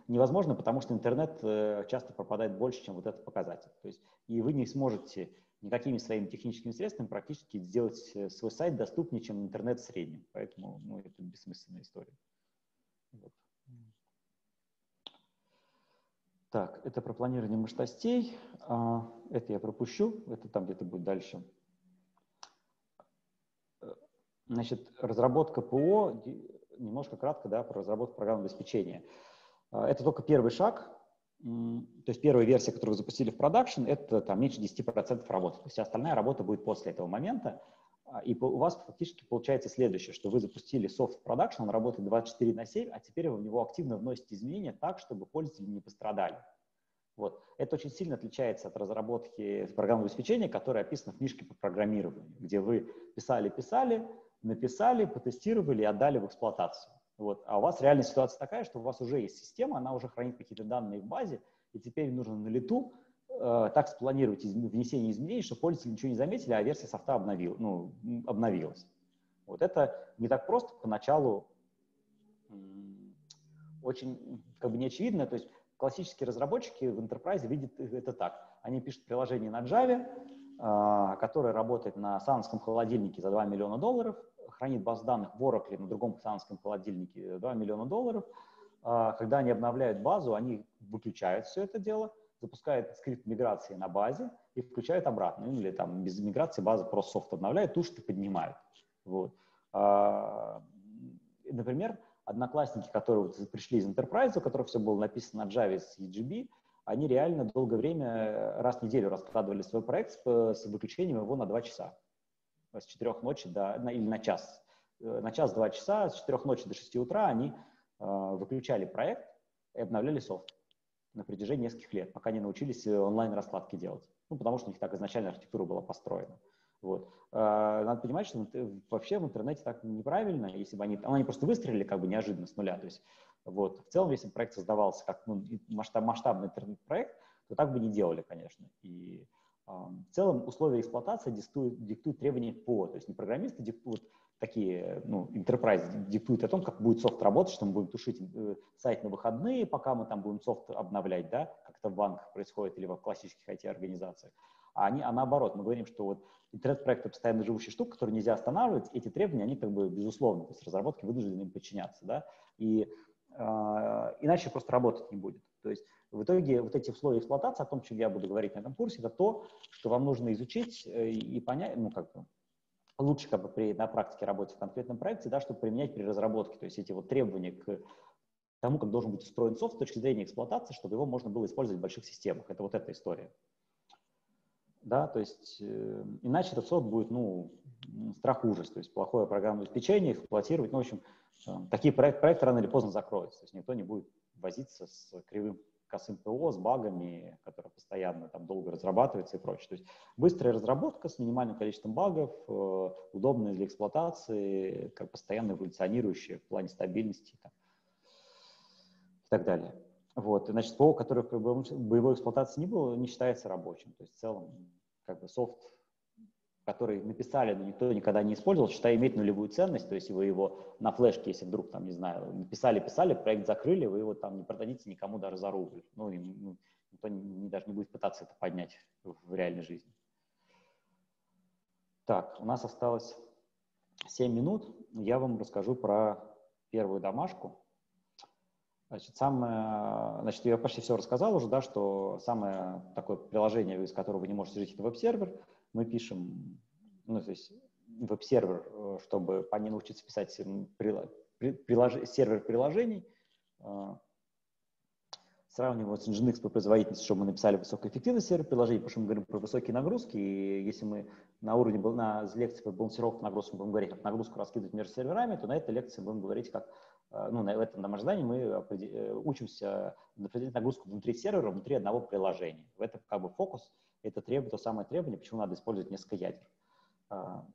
невозможно, потому что интернет э, часто пропадает больше, чем вот этот показатель. То есть и вы не сможете никакими своими техническими средствами практически сделать э, свой сайт доступнее, чем интернет в среднем. Поэтому ну, это бессмысленная история. Вот. Так, это про планирование мощностей. А, это я пропущу, это там где-то будет дальше. Значит, разработка ПО немножко кратко да, про разработку программного обеспечения. А, это только первый шаг, то есть первая версия, которую вы запустили в продакшн, это там меньше 10% работы. То есть остальная работа будет после этого момента. А, и у вас фактически получается следующее, что вы запустили софт в продакшн, он работает 24 на 7, а теперь вы в него активно вносите изменения так, чтобы пользователи не пострадали. Вот. Это очень сильно отличается от разработки программного обеспечения, которая описана в книжке по программированию, где вы писали-писали, написали, потестировали и отдали в эксплуатацию. Вот. А у вас реальная ситуация такая, что у вас уже есть система, она уже хранит какие-то данные в базе, и теперь нужно на лету э, так спланировать из, внесение изменений, чтобы пользователи ничего не заметили, а версия софта обновил, ну, обновилась. Вот это не так просто поначалу очень как бы неочевидно. То есть классические разработчики в Enterprise видят это так. Они пишут приложение на Java, а, которое работает на сансском холодильнике за 2 миллиона долларов, хранит баз данных в Oracle на другом сансском холодильнике 2 миллиона долларов. А, когда они обновляют базу, они выключают все это дело, запускают скрипт миграции на базе и включают обратно. Или там без миграции база просто софт обновляют, тушат и поднимают. Вот. А, например, одноклассники, которые пришли из Enterprise, у которых все было написано на Java с EGB, они реально долгое время, э, раз в неделю раскладывали свой проект с, э, выключением его на 2 часа. С 4 ночи до, на, или на час. Э, на час-два часа, с 4 ночи до 6 утра они э, выключали проект и обновляли софт на протяжении нескольких лет, пока не научились онлайн-раскладки делать. Ну, потому что у них так изначально архитектура была построена. Вот. Надо понимать, что вообще в интернете так неправильно, если бы они, они просто выстрелили как бы неожиданно с нуля. То есть вот. В целом, если бы проект создавался как ну, масштаб, масштабный интернет-проект, то так бы не делали, конечно. И э, в целом условия эксплуатации диктуют, диктуют требования ПО. То есть не программисты диктуют такие, ну, enterprise диктуют о том, как будет софт работать, что мы будем тушить э, сайт на выходные, пока мы там будем софт обновлять, да, как это в банках происходит или в классических IT-организациях. А, они, а наоборот, мы говорим, что вот интернет-проект — это постоянно живущая штука, которую нельзя останавливать, эти требования, они как бы безусловно, то есть разработки вынуждены им подчиняться, да, и а, иначе просто работать не будет. То есть в итоге вот эти условия эксплуатации, о том, чем я буду говорить на этом курсе, это то, что вам нужно изучить э, и понять, ну, как бы, лучше как бы при, на практике работать в конкретном проекте, да, чтобы применять при разработке. То есть эти вот требования к тому, как должен быть устроен софт с точки зрения эксплуатации, чтобы его можно было использовать в больших системах. Это вот эта история. Да, то есть э, иначе этот софт будет, ну, страх ужас, то есть плохое программное обеспечение, эксплуатировать, ну, в общем, такие проект, проекты рано или поздно закроются. То есть никто не будет возиться с кривым косым ПО, с багами, которые постоянно там долго разрабатываются и прочее. То есть быстрая разработка с минимальным количеством багов, э, удобная для эксплуатации, как постоянно эволюционирующая в плане стабильности там, и так далее. Вот. Значит, ПО, которое в боевой эксплуатации не было, не считается рабочим. То есть в целом как бы софт который написали, но никто никогда не использовал, считаю, имеет нулевую ценность, то есть вы его на флешке, если вдруг там, не знаю, написали, писали, проект закрыли, вы его там не продадите никому даже за рубль. Ну, и, ну никто не, не, даже не будет пытаться это поднять в, в реальной жизни. Так, у нас осталось 7 минут. Я вам расскажу про первую домашку. Значит, самое, значит, я почти все рассказал уже, да, что самое такое приложение, из которого вы не можете жить, это веб-сервер мы пишем, ну, то есть веб-сервер, э, чтобы по ней научиться писать прилож, сервер приложений, э, сравнивать с Nginx по производительности, чтобы мы написали высокоэффективный сервер приложений, потому что мы говорим про высокие нагрузки, и если мы на уровне, на лекции по балансировке нагрузки будем говорить, как нагрузку раскидывать между серверами, то на этой лекции будем говорить, как, э, ну, на этом ожидании мы учимся определить нагрузку внутри сервера, внутри одного приложения. В этом как бы фокус – это требует, то самое требование, почему надо использовать несколько ядер. А,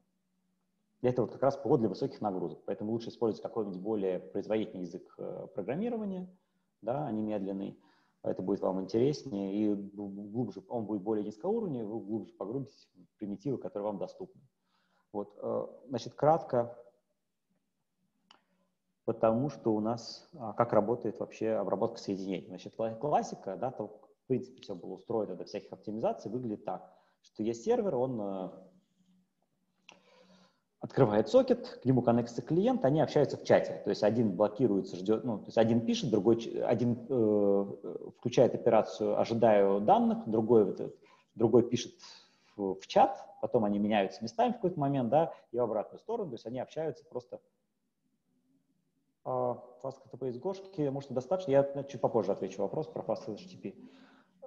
это вот как раз повод для высоких нагрузок, поэтому лучше использовать какой-нибудь более производительный язык э, программирования, да, а не медленный. Это будет вам интереснее, и глубже, он будет более низкоуровневый, вы глубже погрузитесь в примитивы, которые вам доступны. Вот, э, значит, кратко, потому что у нас, а, как работает вообще обработка соединений. Значит, классика, да, то, принципе, все было устроено до всяких оптимизаций, выглядит так, что есть сервер, он э, открывает сокет, к нему коннектится клиент, они общаются в чате. То есть один блокируется, ждет, ну, то есть один пишет, другой, один э, включает операцию «ожидаю данных», другой, другой пишет в, в чат, потом они меняются местами в какой-то момент, да, и в обратную сторону, то есть они общаются просто Fast HTTP из Гошки, может, достаточно. Я чуть попозже отвечу вопрос про Fast HTTP.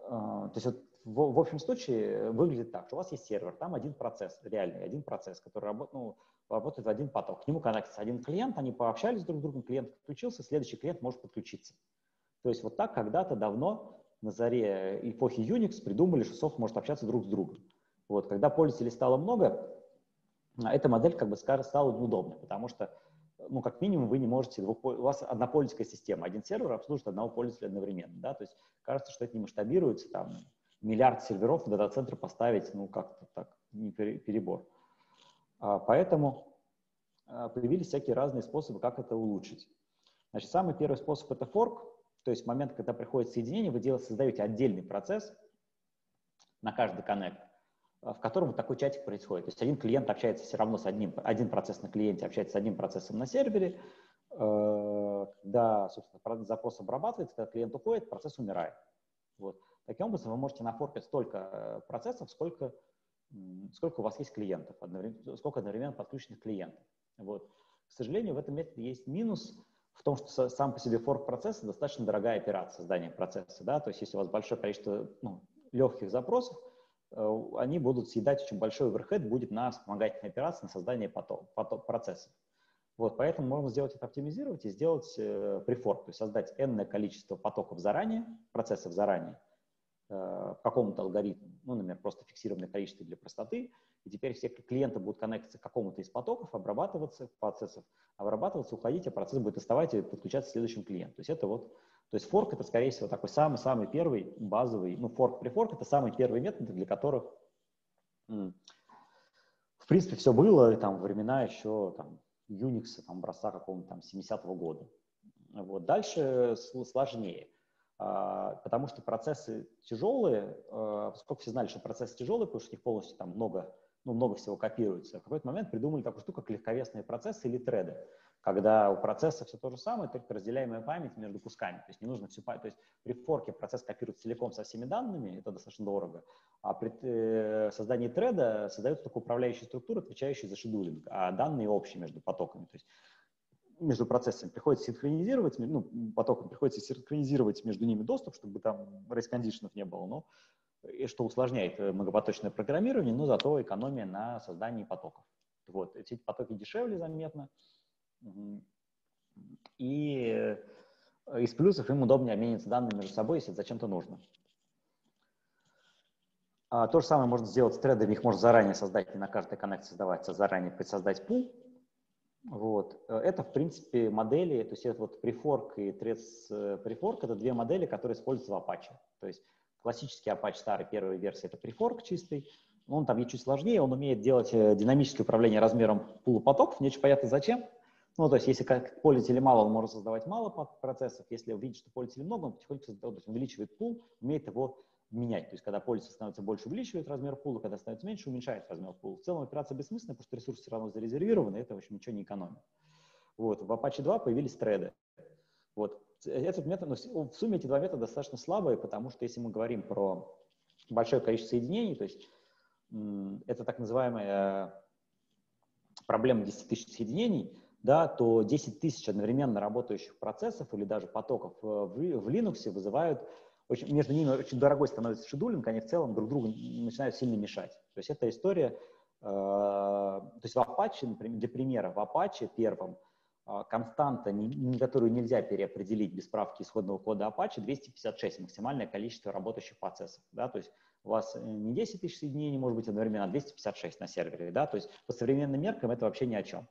А, то есть вот в, в общем случае выглядит так, что у вас есть сервер, там один процесс, реальный один процесс, который работ, ну, работает в один поток. К нему коннектится один клиент, они пообщались друг с другом, клиент подключился, следующий клиент может подключиться. То есть вот так когда-то давно на заре эпохи Unix придумали, что софт может общаться друг с другом. Вот, когда пользователей стало много, эта модель как бы стала неудобной, потому что ну, как минимум, вы не можете, двух, у вас однопользовательская система, один сервер обслуживает одного пользователя одновременно, да, то есть кажется, что это не масштабируется, там, миллиард серверов в дата-центр поставить, ну, как-то так, не перебор. А, поэтому а, появились всякие разные способы, как это улучшить. Значит, самый первый способ это форк, то есть в момент, когда приходит соединение, вы делаете, создаете отдельный процесс на каждый коннект, в котором вот такой чатик происходит. То есть один клиент общается все равно с одним, один процесс на клиенте общается с одним процессом на сервере, э, когда, собственно, запрос обрабатывается, когда клиент уходит, процесс умирает. Вот. Таким образом, вы можете нафоркать столько э, процессов, сколько, сколько у вас есть клиентов, одновременно, сколько одновременно подключенных клиентов. Вот. К сожалению, в этом методе есть минус в том, что сам по себе форк процесса достаточно дорогая операция создания процесса. Да? То есть если у вас большое количество ну, легких запросов, они будут съедать очень большой оверхед, будет на вспомогательные операции, на создание поток, поток процессов. Вот, поэтому можно сделать это оптимизировать и сделать э, то есть создать n количество потоков заранее, процессов заранее, э, в какому-то алгоритму, ну, например, просто фиксированное количество для простоты, и теперь все клиенты будут коннектиться к какому-то из потоков, обрабатываться, процессов, обрабатываться, уходить, а процесс будет оставать и подключаться к следующему клиенту. То есть это вот, то есть форк это, скорее всего, такой самый-самый первый базовый, ну, форк при форк это самый первый метод, для которых, в принципе, все было, там, времена еще, там, Unix, там, образца какого-то там 70-го года. Вот. Дальше сложнее, а, потому что процессы тяжелые, а, поскольку все знали, что процессы тяжелые, потому что их полностью там много ну, много всего копируется. В какой-то момент придумали такую штуку, как легковесные процессы или треды, когда у процесса все то же самое, только разделяемая память между кусками. То есть не нужно всю память. То есть при форке процесс копируется целиком со всеми данными, это достаточно дорого, а при э, создании треда создается только управляющая структура, отвечающая за шедулинг, а данные общие между потоками. То есть между процессами приходится синхронизировать, ну, потоком приходится синхронизировать между ними доступ, чтобы там рейс-кондишенов не было, но и что усложняет э, многопоточное программирование, но зато экономия на создании потоков. Вот. Эти потоки дешевле заметно. И э, из плюсов им удобнее обмениваться данными между собой, если это зачем-то нужно. А то же самое можно сделать с тредами, их можно заранее создать, не на каждой коннекте создавать, а заранее предсоздать пул. Вот. Э, это, в принципе, модели, то есть это вот префорк и трец префорк, это две модели, которые используются в Apache. То есть Классический Apache старой первой версии — это префорк чистый. Он там чуть сложнее, он умеет делать э, динамическое управление размером пула потоков, не очень понятно зачем. Ну, то есть, если как пользователей мало, он может создавать мало процессов. Если увидит, что пользователей много, он потихоньку создает, то есть увеличивает пул, умеет его менять. То есть, когда пользователь становится больше, увеличивает размер пула, когда становится меньше, уменьшает размер пула. В целом операция бессмысленная, потому что ресурсы все равно зарезервированы, это, в общем, ничего не экономит. Вот. В Apache 2 появились треды. Вот этот метод, ну, в сумме эти два метода достаточно слабые, потому что если мы говорим про большое количество соединений, то есть это так называемая проблема 10 тысяч соединений, да, то 10 тысяч одновременно работающих процессов или даже потоков э, в, в Linux вызывают, очень, между ними очень дорогой становится шедулинг, они в целом друг другу начинают сильно мешать. То есть эта история, э, то есть в Apache, например, для примера, в Apache первом а, константа, которую нельзя переопределить без справки исходного кода Apache, 256 максимальное количество работающих процессов. Да? То есть у вас э, не 10 тысяч соединений, может быть, одновременно, а 256 на сервере. Да? То есть по современным меркам это вообще ни о чем.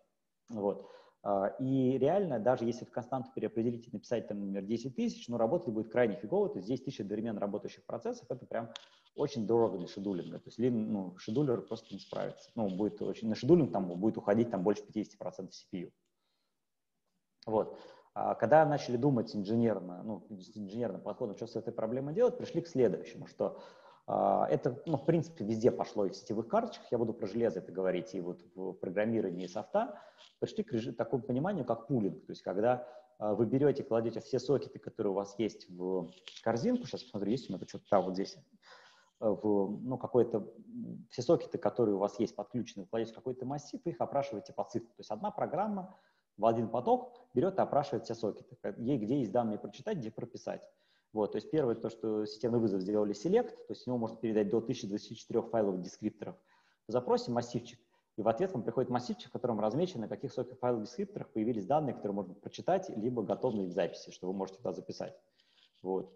Вот. А, и реально, даже если эту константу переопределить и написать, там, например, 10 тысяч, но работать будет крайне фигово, то есть 10 тысяч одновременно работающих процессов, это прям очень дорого для шедулинга. То есть ну, шедулер просто не справится. Ну, будет очень, на шедулинг там будет уходить там больше 50% CPU. Вот. А когда начали думать инженерно, ну, инженерным подходом, что с этой проблемой делать, пришли к следующему, что это, ну, в принципе, везде пошло и в сетевых карточках, я буду про железо это говорить, и вот в программировании софта, пришли к такому пониманию, как пулинг, то есть когда а, вы берете, кладете все сокеты, которые у вас есть в корзинку, сейчас посмотрю, есть у меня что-то там вот здесь, в, ну, какой-то, все сокеты, которые у вас есть подключены, кладете в какой-то массив, вы их опрашиваете по циклу. То есть одна программа в один поток берет и опрашивает все сокеты. Ей где есть данные прочитать, где прописать. Вот, то есть первое, то, что системный вызов сделали select, то есть него можно передать до 1024 файловых дескрипторов. В запросе массивчик, и в ответ вам приходит массивчик, в котором размечено, на каких сокет файловых дескрипторах появились данные, которые можно прочитать, либо готовные к записи, что вы можете туда записать. Вот.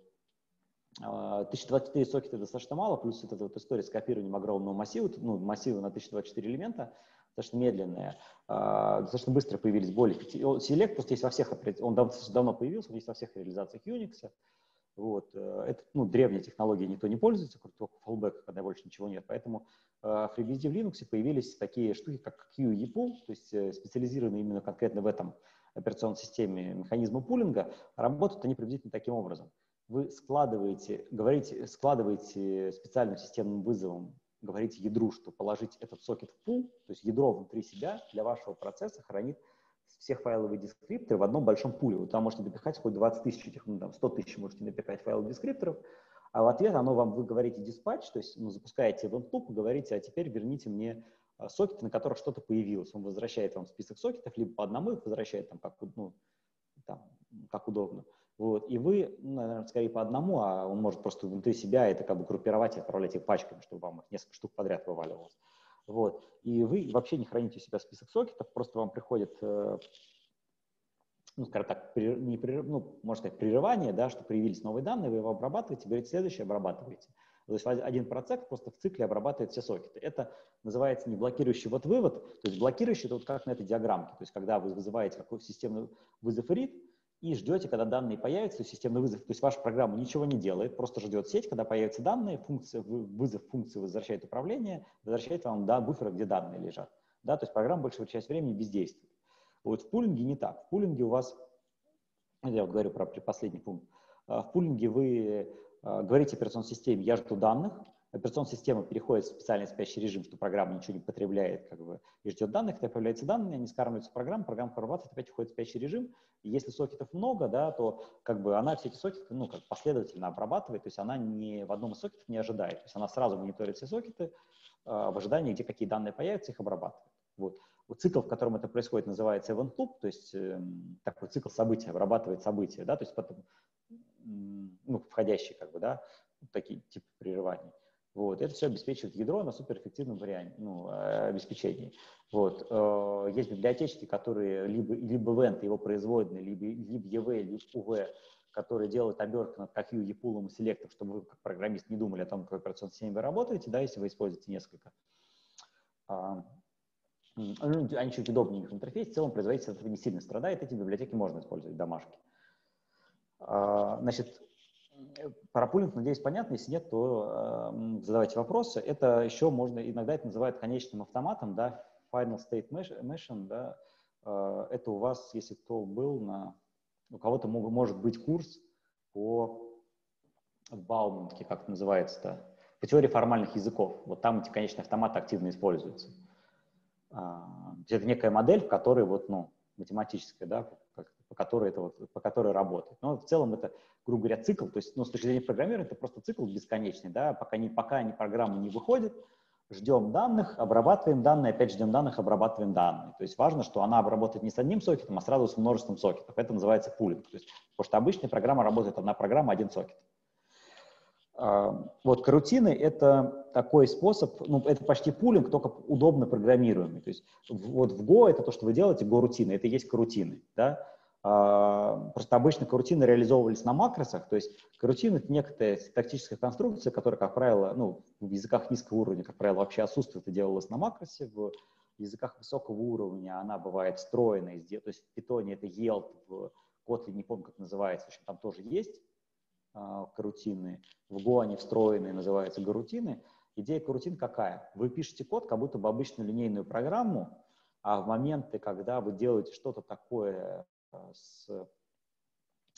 1024 а, сокета достаточно мало, плюс вот эта вот история с копированием огромного массива, ну, массива на 1024 элемента, достаточно медленная, достаточно быстро появились более. Select просто есть во всех, он давно появился, он есть во всех реализациях Unix. Вот. Э, это ну, древняя технология, никто не пользуется, только fallback, когда больше ничего нет. Поэтому э, в FreeBSD в Linux появились такие штуки, как QEPool, то есть э, специализированные именно конкретно в этом операционной системе механизмы пулинга, работают они приблизительно таким образом. Вы складываете, говорите, складываете специальным системным вызовом, говорите ядру, что положить этот сокет в пул, то есть ядро внутри себя для вашего процесса хранит всех файловые дескрипторы в одном большом пуле. Вы там можете напихать хоть 20 тысяч этих, ну, там 100 тысяч можете напихать файловых дескрипторов, а в ответ оно вам, вы говорите диспатч, то есть ну, запускаете event loop говорите, а теперь верните мне а, сокеты, на которых что-то появилось. Он возвращает вам список сокетов, либо по одному их возвращает, там, как, ну, там, как удобно. Вот. И вы, ну, наверное, скорее по одному, а он может просто внутри себя это как бы группировать и отправлять их пачками, чтобы вам их несколько штук подряд вываливалось. Вот. И вы вообще не храните у себя список сокетов, просто вам приходит, э, ну, скажем так, при, не при, ну, можно сказать, прерывание, да, что появились новые данные, вы его обрабатываете, говорите, следующее обрабатываете. То есть один процесс просто в цикле обрабатывает все сокеты. Это называется не блокирующий вот вывод, то есть блокирующий это вот как на этой диаграммке, то есть когда вы вызываете какой-то системный вызов read, и ждете, когда данные появятся, системный вызов, то есть ваша программа ничего не делает, просто ждет сеть, когда появятся данные, функция, вызов функции возвращает управление, возвращает вам да, буфер, где данные лежат. Да, то есть программа большую часть времени бездействует. Вот в пулинге не так. В пулинге у вас, я говорю про последний пункт, а, в пулинге вы а, говорите операционной системе, я жду данных, операционная система переходит в специальный спящий режим, что программа ничего не потребляет как бы, и ждет данных, когда появляются данные, они скармливаются в программу, программа прорабатывает, опять уходит в спящий режим. И если сокетов много, да, то как бы она все эти сокеты ну, как последовательно обрабатывает, то есть она не в одном из сокетов не ожидает. То есть она сразу мониторит все сокеты э, в ожидании, где какие данные появятся, их обрабатывает. Вот. вот цикл, в котором это происходит, называется event loop, то есть э, такой цикл событий, обрабатывает события, да, то есть потом, ну, входящие как бы, да, такие типы прерываний. Вот. Это все обеспечивает ядро на суперэффективном варианте, ну, э, обеспечении. Вот. Э, есть библиотечки, которые либо, либо Vent, его производные, либо, либо EV, либо UV, которые делают обертку над каким EPUL и селектом, чтобы вы, как программист, не думали о том, какой операционной системе вы работаете, да, если вы используете несколько. А, ну, они чуть удобнее в интерфейсе, в целом производитель не сильно страдает, эти библиотеки можно использовать в домашке. А, значит, про пулинг, надеюсь, понятно. Если нет, то э, задавайте вопросы. Это еще можно, иногда это называют конечным автоматом, да, final state machine, да. Э, это у вас, если кто был на... У кого-то может быть курс по Бауманке, как это называется-то, по теории формальных языков. Вот там эти конечные автоматы активно используются. Э, это некая модель, в которой вот, ну, математическая, да, по которой, это вот, по которой работает. Но в целом это, грубо говоря, цикл, то есть ну, с точки зрения программирования это просто цикл бесконечный, да, пока, не, пока не, программа не выходит, ждем данных, обрабатываем данные, опять ждем данных, обрабатываем данные. То есть важно, что она обработает не с одним сокетом, а сразу с множеством сокетов. Это называется пулинг. То есть, потому что обычная программа работает одна программа, один сокет. А, вот карутины — это такой способ, ну, это почти пулинг, только удобно программируемый. То есть вот в Go это то, что вы делаете, Go-рутины, это и есть карутины, да. А, просто обычно карутины реализовывались на макросах, то есть карутин — это некая тактическая конструкция, которая, как правило, ну, в языках низкого уровня, как правило, вообще отсутствует, это делалось на макросе, в языках высокого уровня она бывает встроенная, то есть в питоне это yield, в Kotlin, не помню, как называется, в общем, там тоже есть а, карутины, в Go они встроенные, называются гарутины. Идея карутин какая? Вы пишете код, как будто бы обычную линейную программу, а в моменты, когда вы делаете что-то такое с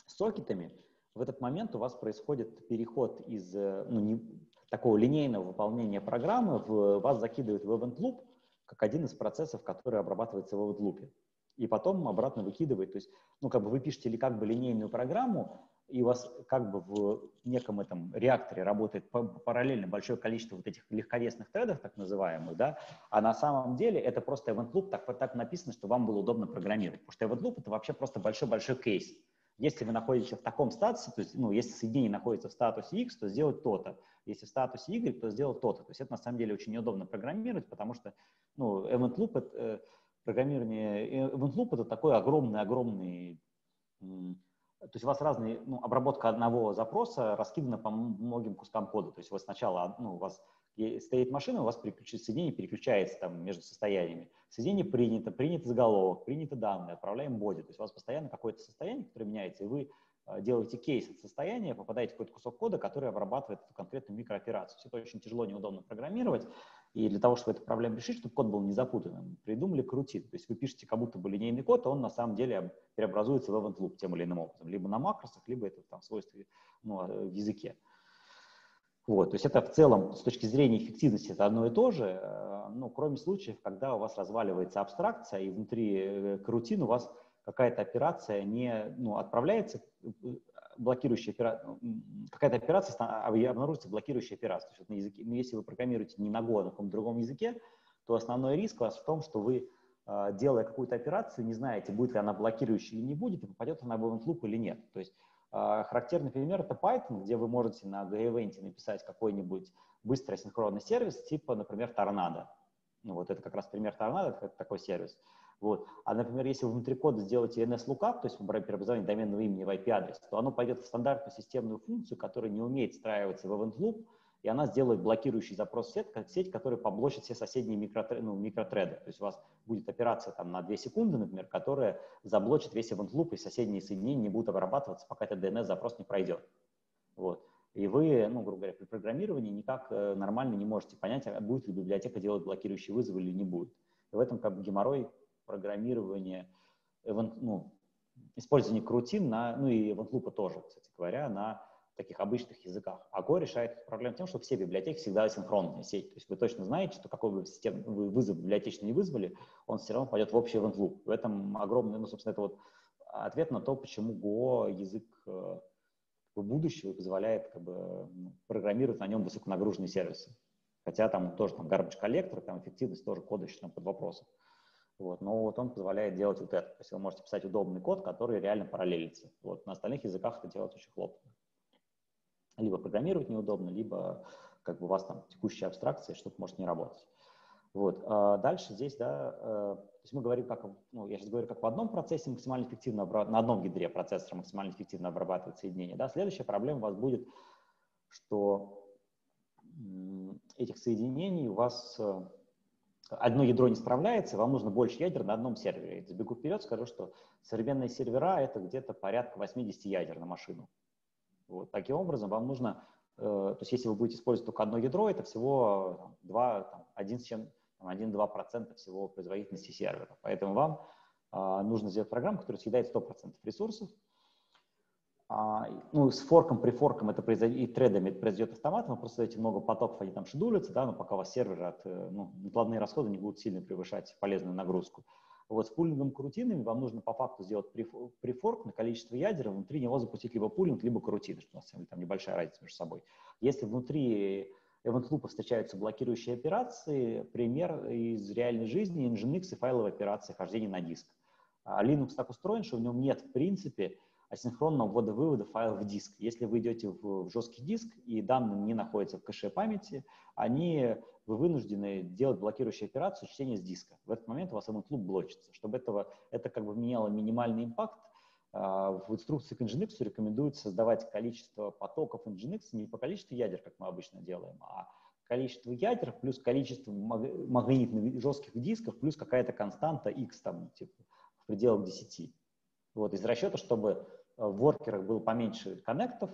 сокетами, в этот момент у вас происходит переход из э, ну, не, такого линейного выполнения программы, в, вас закидывают в event loop, как один из процессов, который обрабатывается в event loop. И потом обратно выкидывает. То есть, ну, как бы вы пишете или как бы линейную программу, и у вас как бы в неком этом реакторе работает параллельно большое количество вот этих легковесных тредов, так называемых, да, а на самом деле это просто event loop, так, так написано, что вам было удобно программировать, потому что event loop это вообще просто большой-большой кейс. Если вы находитесь в таком статусе, то есть, ну, если соединение находится в статусе X, то сделать то-то. Если в статусе Y, то сделать то-то. То есть это на самом деле очень неудобно программировать, потому что, ну, event loop это, э, программирование, event loop это такой огромный-огромный то есть у вас разные, ну, обработка одного запроса раскидана по многим кускам кода. То есть вы сначала, ну, у вас стоит машина, у вас переключится соединение, переключается там между состояниями. Соединение принято, принят заголовок, приняты данные, отправляем боди. То есть у вас постоянно какое-то состояние, которое меняется, и вы делаете кейс от состояния, попадаете в какой-то кусок кода, который обрабатывает эту конкретную микрооперацию. Все это очень тяжело, неудобно программировать. И для того, чтобы эту проблему решить, чтобы код был не запутанным, придумали крутит. То есть вы пишете как будто бы линейный код, а он на самом деле преобразуется в event loop тем или иным образом. Либо на макросах, либо это там свойства ну, в языке. Вот, то есть это в целом с точки зрения эффективности это одно и то же, ну, кроме случаев, когда у вас разваливается абстракция, и внутри э, крутин у вас какая-то операция не ну, отправляется, э, блокирующая операция, какая-то операция а, обнаружится блокирующая операция. То есть на языке, ну, если вы программируете не на Go, а на каком-то другом языке, то основной риск у вас в том, что вы, а, делая какую-то операцию, не знаете, будет ли она блокирующей или не будет, и попадет она в event loop или нет. То есть а, характерный пример — это Python, где вы можете на GEvent написать какой-нибудь быстрый синхронный сервис, типа, например, Tornado. Ну, вот это как раз пример Tornado, это такой сервис. Вот. А, например, если вы внутри кода сделаете NS lookup, то есть преобразование доменного имени в IP-адрес, то оно пойдет в стандартную системную функцию, которая не умеет встраиваться в event loop, и она сделает блокирующий запрос в сеть, как сеть, который поблочит все соседние микротреды, ну, микротреды. То есть у вас будет операция там, на 2 секунды, например, которая заблочит весь event loop, и соседние соединения не будут обрабатываться, пока этот DNS-запрос не пройдет. Вот. И вы, ну, грубо говоря, при программировании никак э, нормально не можете понять, а будет ли библиотека делать блокирующий вызов или не будет. И в этом как бы геморрой программирования, ну, использование крутин на, ну и event тоже, кстати говоря, на таких обычных языках. А Go решает эту проблему тем, что все библиотеки всегда синхронная сеть. То есть вы точно знаете, что какой бы систем, вы вызов библиотечный не вызвали, он все равно пойдет в общий event loop. В этом огромный, ну, собственно, это вот ответ на то, почему Go язык э, будущего позволяет как бы, ну, программировать на нем высоконагруженные сервисы. Хотя там тоже там garbage коллектор, там эффективность тоже кода еще под вопросом. Вот, но вот он позволяет делать вот это. То есть вы можете писать удобный код, который реально параллелится. Вот, на остальных языках это делать очень хлопотно. Либо программировать неудобно, либо как бы у вас там текущая абстракция, что-то может не работать. Вот. А дальше здесь, да, э, то есть мы говорим, как, ну, я сейчас говорю, как в одном процессе максимально эффективно, на одном ядре процессора максимально эффективно обрабатывать соединение. Да. Следующая проблема у вас будет, что этих соединений у вас э, одно ядро не справляется, вам нужно больше ядер на одном сервере. Забегу вперед, скажу, что современные сервера — это где-то порядка 80 ядер на машину. Вот. Таким образом, вам нужно, э, то есть если вы будете использовать только одно ядро, это всего 2, там, 1 с чем 1-2% всего производительности сервера. Поэтому вам э, нужно сделать программу, которая съедает 100% ресурсов, ну, с форком, при форком это произойдет, и тредами это произойдет автоматом, вы просто даете много потоков, они там шедулятся, да, но пока у вас сервер от, э, ну, накладные расходы не будут сильно превышать полезную нагрузку. Вот с пулингом крутинами вам нужно по факту сделать префорк на количество ядер, внутри него запустить либо пулинг, либо крутины, что на самом деле там небольшая разница между собой. Если внутри event loop встречаются блокирующие операции, пример из реальной жизни, Nginx и файловые операции хождения на диск. А Linux так устроен, что в нем нет в принципе асинхронного ввода-вывода файлов в диск. Если вы идете в, в жесткий диск и данные не находятся в кэше памяти, они, вы вынуждены делать блокирующую операцию чтения с диска. В этот момент у вас этот луп блочится. Чтобы этого, это как бы меняло минимальный импакт, а, в инструкции к Nginx рекомендуется создавать количество потоков Nginx не по количеству ядер, как мы обычно делаем, а количество ядер плюс количество магнитных жестких дисков плюс какая-то константа x там, типа, в пределах 10. Вот, из расчета, чтобы в воркерах было поменьше коннектов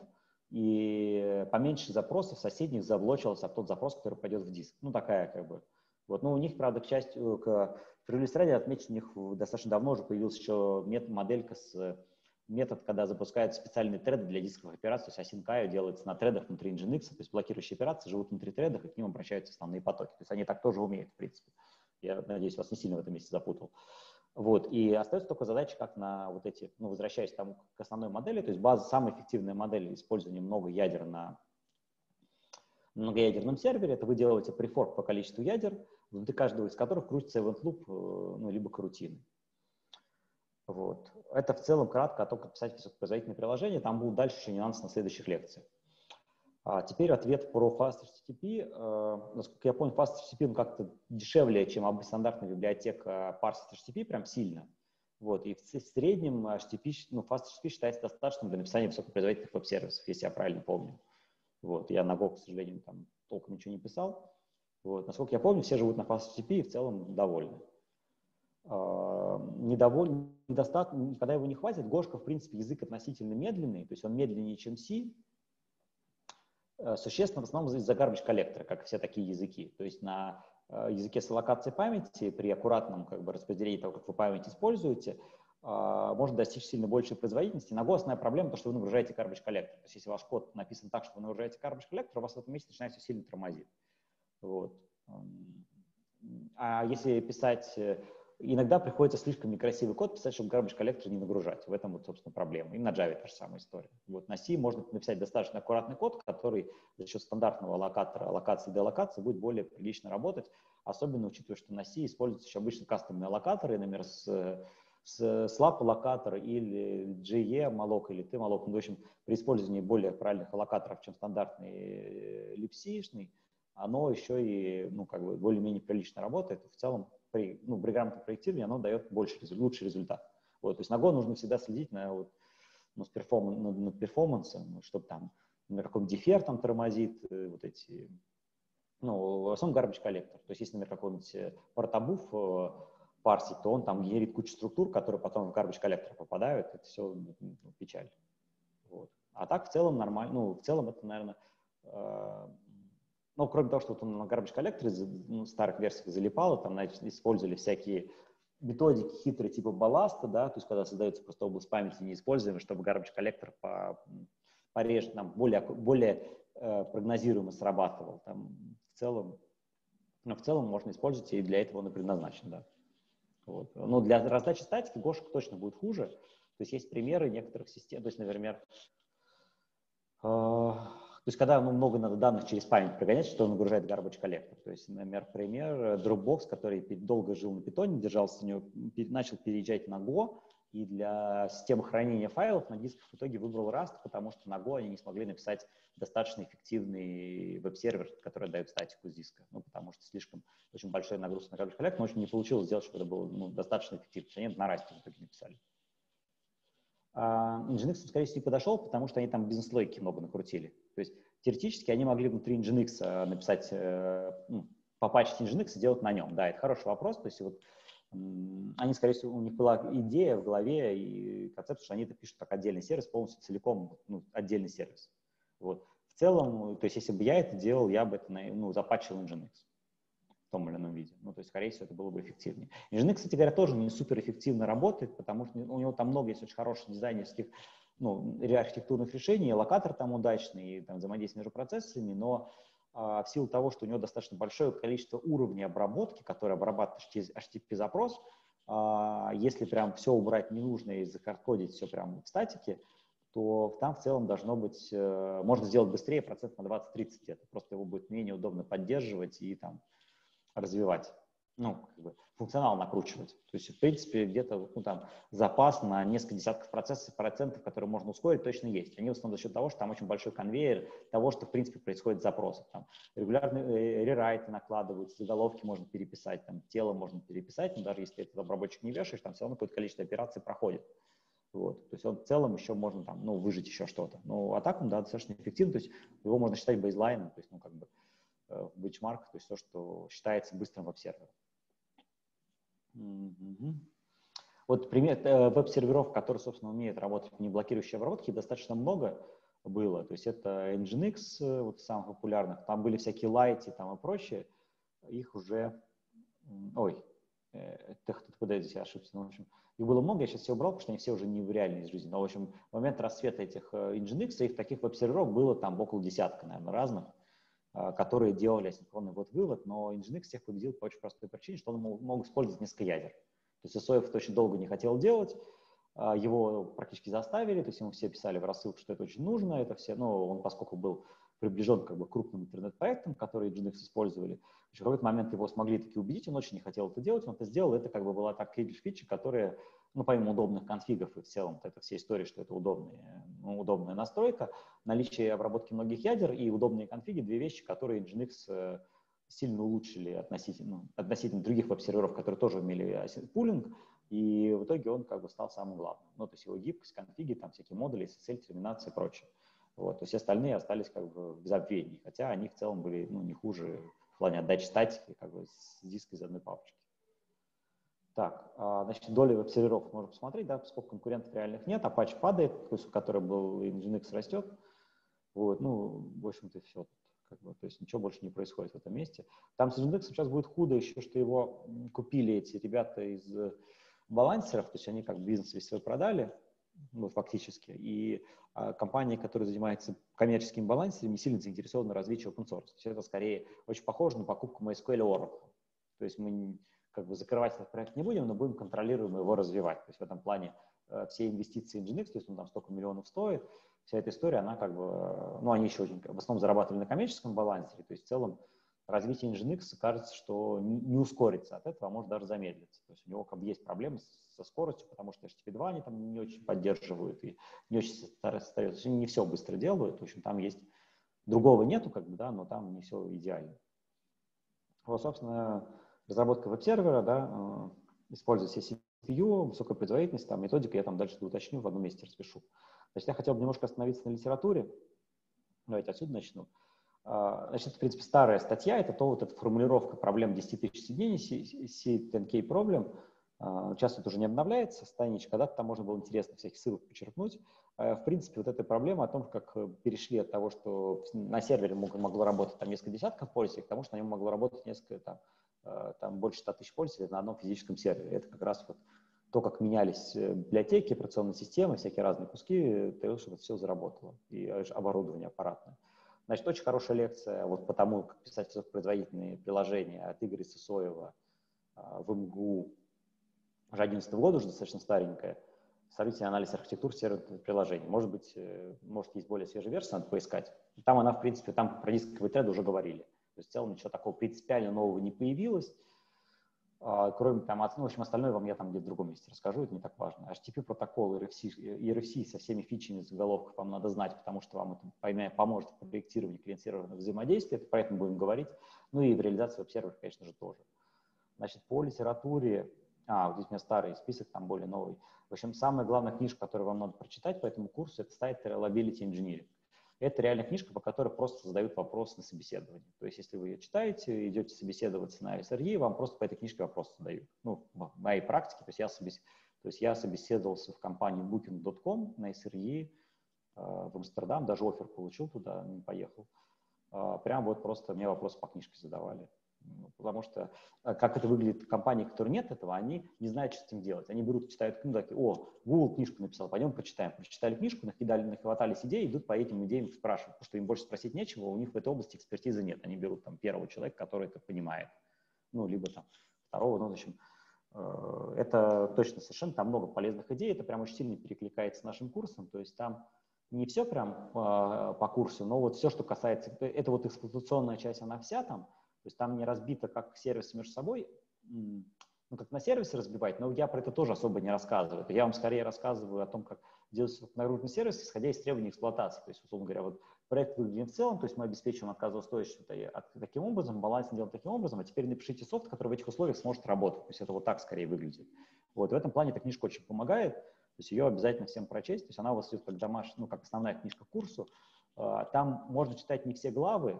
и поменьше запросов соседних заблочился тот запрос, который пойдет в диск. Ну, такая как бы. Вот. Но у них, правда, к части, к, релиз-раде отмечен, у них достаточно давно уже появилась еще мет, моделька с метод, когда запускают специальные треды для дисковых операций, то есть async делается на тредах внутри Nginx, то есть блокирующие операции живут внутри тредов, и к ним обращаются основные потоки. То есть они так тоже умеют, в принципе. Я надеюсь, вас не сильно в этом месте запутал. Вот, и остается только задача, как на вот эти, ну, возвращаясь там к основной модели, то есть база, самая эффективная модель использования много ядер на многоядерном сервере, это вы делаете префорк по количеству ядер, внутри каждого из которых крутится event loop, э, ну, либо крутины. Вот. Это в целом кратко о том, как писать высокопроизводительное приложение. Там будут дальше еще нюансы на следующих лекциях. А теперь ответ про FastHTTP. Э, насколько я понял, FastHTTP ну, как-то дешевле, чем стандартная библиотека ParsHTTP, прям сильно. Вот. И в среднем HTTP, ну, FastHTTP считается достаточным для написания высокопроизводительных веб-сервисов, если я правильно помню. Вот. Я на Go, к сожалению, там толком ничего не писал. Вот. Насколько я помню, все живут на FastHTTP и в целом довольны. э, недоволен, недостаточно, когда его не хватит, Гошка, в принципе, язык относительно медленный, то есть он медленнее, чем C, существенно в основном из-за garbage коллектора, как все такие языки. То есть на э, языке с аллокацией памяти при аккуратном как бы, распределении того, как вы память используете, а, можно достичь сильно большей производительности. На Go основная проблема то, что вы нагружаете garbage коллектор. То есть если ваш код написан так, что вы нагружаете garbage коллектор, у вас в этом месте начинает все сильно тормозить. Вот. А если писать... Э, иногда приходится слишком некрасивый код писать, чтобы garbage коллектор не нагружать. В этом вот, собственно, проблема. И на Java та же самая история. Вот на C можно написать достаточно аккуратный код, который за счет стандартного локатора, локации и делокации будет более прилично работать, особенно учитывая, что на C используются еще обычно кастомные локаторы, например, с с slap локатор или GE малок или T малок, ну, в общем, при использовании более правильных аллокаторов, чем стандартный libc оно еще и, ну, как бы более-менее прилично работает. В целом, при, ну, при грамотном проектировании оно дает больше, лучший результат. Вот, то есть на Go нужно всегда следить на, вот, ну, с перформан, над, над перформансом, чтобы там на каком дефер там тормозит, э, вот эти, ну, в основном garbage коллектор. То есть если, например, какой-нибудь э, портобуф э, парсить, то он там генерит кучу структур, которые потом в garbage коллектор попадают, это все ну, печаль. Вот. А так в целом нормально, ну, в целом это, наверное, ну, кроме того, что вот он на garbage коллекторе ну, старых версиях залипало, там, значит, использовали всякие методики хитрые типа балласта, да, то есть когда создается просто область памяти неиспользуемая, чтобы garbage коллектор по, пореже, там, более, более э, прогнозируемо срабатывал. Там, в целом, но в целом можно использовать, и для этого он и предназначен, да. Вот. Но для раздачи статики Гошек точно будет хуже. То есть есть примеры некоторых систем, то есть, например, э, то есть когда ну, много надо данных через память прогонять, что он нагружает garbage collector. То есть, например, пример Dropbox, который долго жил на питоне, держался на него, начал переезжать на Go, и для системы хранения файлов на дисках в итоге выбрал Rust, потому что на Go они не смогли написать достаточно эффективный веб-сервер, который дает статику с диска. Ну, потому что слишком очень большая нагрузка на garbage collector, но очень не получилось сделать, чтобы это было ну, достаточно эффективно. Они на Rust в итоге написали. А Nginx, скорее всего, не подошел, потому что они там бизнес-логики много накрутили. То есть теоретически они могли внутри Nginx э, написать, э, ну, попачить Nginx и сделать на нем. Да, это хороший вопрос. То есть вот они, скорее всего, у них была идея в голове и концепция, что они это пишут как отдельный сервис, полностью целиком ну, отдельный сервис. Вот. В целом, то есть если бы я это делал, я бы это ну, запачил Nginx том или ином виде. Ну, то есть, скорее всего, это было бы эффективнее. Nginx, кстати говоря, тоже не супер эффективно работает, потому что у него там много есть очень хороших дизайнерских ну, архитектурных решений, локатор там удачный, и там взаимодействие между процессами, но а, в силу того, что у него достаточно большое количество уровней обработки, которые обрабатывают HTTP-запрос, а, если прям все убрать ненужное и захардкодить все прям в статике, то там в целом должно быть, э, можно сделать быстрее, процент на 20-30 это просто его будет менее удобно поддерживать и там развивать ну, как бы функционал накручивать. То есть, в принципе, где-то ну, там запас на несколько десятков процессов, процентов, которые можно ускорить, точно есть. Они в основном за счет того, что там очень большой конвейер того, что, в принципе, происходит запросы. Там регулярные э, рерайты накладываются, заголовки можно переписать, там тело можно переписать, но даже если этот обработчик не вешаешь, там все равно какое-то количество операций проходит. Вот. То есть он в целом еще можно там, ну, выжить еще что-то. Ну, а так он, да, достаточно эффективен, то есть его можно считать бейзлайном, то есть, ну, как бы, э, бенчмарк, то есть то, что считается быстрым веб-сервером. Вот пример э, веб-серверов, которые, собственно, умеют работать в неблокирующей обработке, достаточно много было. То есть это Nginx, э, вот самых популярных, там были всякие Light там и прочее. Их уже, ой, я здесь ошибся, ну, в общем, их было много, я сейчас все убрал, потому что они все уже не в реальной жизни. Но, в общем, в момент расцвета этих Nginx, их таких веб-серверов было там около десятка, наверное, разных. А, которые делали асинхронный ввод-вывод, но Nginx всех победил по очень простой причине, что он мог, использовать несколько ядер. То есть Исоев это очень долго не хотел делать, а, его практически заставили, то есть ему все писали в рассылку, что это очень нужно, это все, ну, он поскольку был приближен как бы к крупным интернет-проектам, которые Nginx использовали, в какой-то момент его смогли таки убедить, он очень не хотел это делать, он это сделал, это как бы была так фича, которая ну, помимо удобных конфигов и в целом это все истории, что это удобная, ну, удобная настройка, наличие обработки многих ядер и удобные конфиги – две вещи, которые Nginx э, сильно улучшили относительно, ну, относительно других веб-серверов, которые тоже умели пулинг, и в итоге он как бы стал самым главным. Ну, то есть его гибкость, конфиги, там всякие модули, SSL, терминация и прочее. Вот, то есть остальные остались как бы в забвении, хотя они в целом были ну, не хуже в плане отдачи статики как бы с диска из одной папочки. Так, а, значит, доля веб-серверов можно посмотреть, да, поскольку конкурентов реальных нет, Apache падает, то есть, который был Nginx растет. Вот, ну, в общем-то, все. Как бы, то есть ничего больше не происходит в этом месте. Там с Nginx сейчас будет худо еще, что его купили эти ребята из балансеров, то есть они как бизнес весь свой продали, ну, фактически. И а, компании, которые занимаются коммерческими балансерами, сильно заинтересованы в развитии open source. То есть это скорее очень похоже на покупку MySQL Oracle. То есть мы как бы закрывать этот проект не будем, но будем контролируемо его развивать. То есть в этом плане э, все инвестиции Nginx, то есть он там столько миллионов стоит, вся эта история, она как бы, э, ну, они еще очень, в основном зарабатывали на коммерческом балансе, то есть в целом развитие Nginx кажется, что не ускорится от этого, а может даже замедлиться. То есть у него как бы есть проблемы со скоростью, потому что HTTP2 они там не очень поддерживают и не очень стараются, они не все быстро делают, в общем, там есть, другого нету, как бы, да, но там не все идеально. Вот, собственно, разработка веб-сервера, да, э, используя CPU, высокая производительность, там методика я там дальше уточню, в одном месте распишу. Значит, я хотел бы немножко остановиться на литературе. Давайте отсюда начну. А, значит, в принципе, старая статья, это то вот эта формулировка проблем 10 тысяч соединений, C10K проблем, часто это уже не обновляется, страничка, когда-то там можно было интересно всяких ссылок подчеркнуть. А, в принципе, вот эта проблема о том, как перешли от того, что на сервере могло работать там несколько десятков пользователей, к тому, что на нем могло работать несколько там там больше 100 тысяч пользователей на одном физическом сервере. Это как раз вот то, как менялись э, библиотеки, операционные системы, всякие разные куски, того, чтобы это все заработало, и оборудование аппаратное. Значит, очень хорошая лекция вот по тому, как писать высокопроизводительные приложения от Игоря Сысоева э, в МГУ уже 11 года, уже достаточно старенькая. Сравнительный анализ архитектур серверных приложений. Может быть, может, есть более свежая версия, надо поискать. Там она, в принципе, там про дисковые треды уже говорили. То есть в целом ничего такого принципиально нового не появилось. А, кроме там, ну, в общем, остальное вам я там где-то в другом месте расскажу, это не так важно. HTTP протокол RFC, RFC со всеми фичами заголовков вам надо знать, потому что вам это поможет в проектировании клиент-серверного взаимодействия, про это мы будем говорить. Ну и в реализации веб-сервера, конечно же, тоже. Значит, по литературе, а, вот здесь у меня старый список, там более новый. В общем, самая главная книжка, которую вам надо прочитать по этому курсу, это сайт Reliability Engineering. Это реальная книжка, по которой просто задают вопрос на собеседовании. То есть, если вы ее читаете, идете собеседоваться на SRE, вам просто по этой книжке вопрос задают. Ну, в моей практике, то есть я, собес... то есть я собеседовался в компании Booking.com на SRE э, в Амстердам, даже офер получил туда, не поехал. Э, прям вот просто мне вопрос по книжке задавали. Потому что э, как это выглядит компании, которой нет этого, они не знают, что с этим делать. Они берут, читают книгу, такие, о, Google книжку написал, пойдем почитаем. Прочитали книжку, накидали, нахватались идеи, идут по этим идеям спрашивают, потому что им больше спросить нечего, у них в этой области экспертизы нет. Они берут там первого человека, который это понимает. Ну, либо там второго, ну, в общем, э, это точно совершенно, там много полезных идей, это прям очень сильно перекликается с нашим курсом, то есть там не все прям по, по курсу, но вот все, что касается, это вот эксплуатационная часть, она вся там, то есть там не разбито, как сервисы между собой, ну, как на сервисе разбивать, но я про это тоже особо не рассказываю. Я вам скорее рассказываю о том, как делается нагруженный сервис, исходя из требований эксплуатации. То есть, условно говоря, вот проект выглядит в целом, то есть мы обеспечиваем отказоустойчивость таким образом, баланс делаем таким образом, а теперь напишите софт, который в этих условиях сможет работать. То есть это вот так скорее выглядит. Вот, в этом плане эта книжка очень помогает, то есть ее обязательно всем прочесть, то есть она у вас идет как домашняя, ну, как основная книжка к курсу. А, там можно читать не все главы,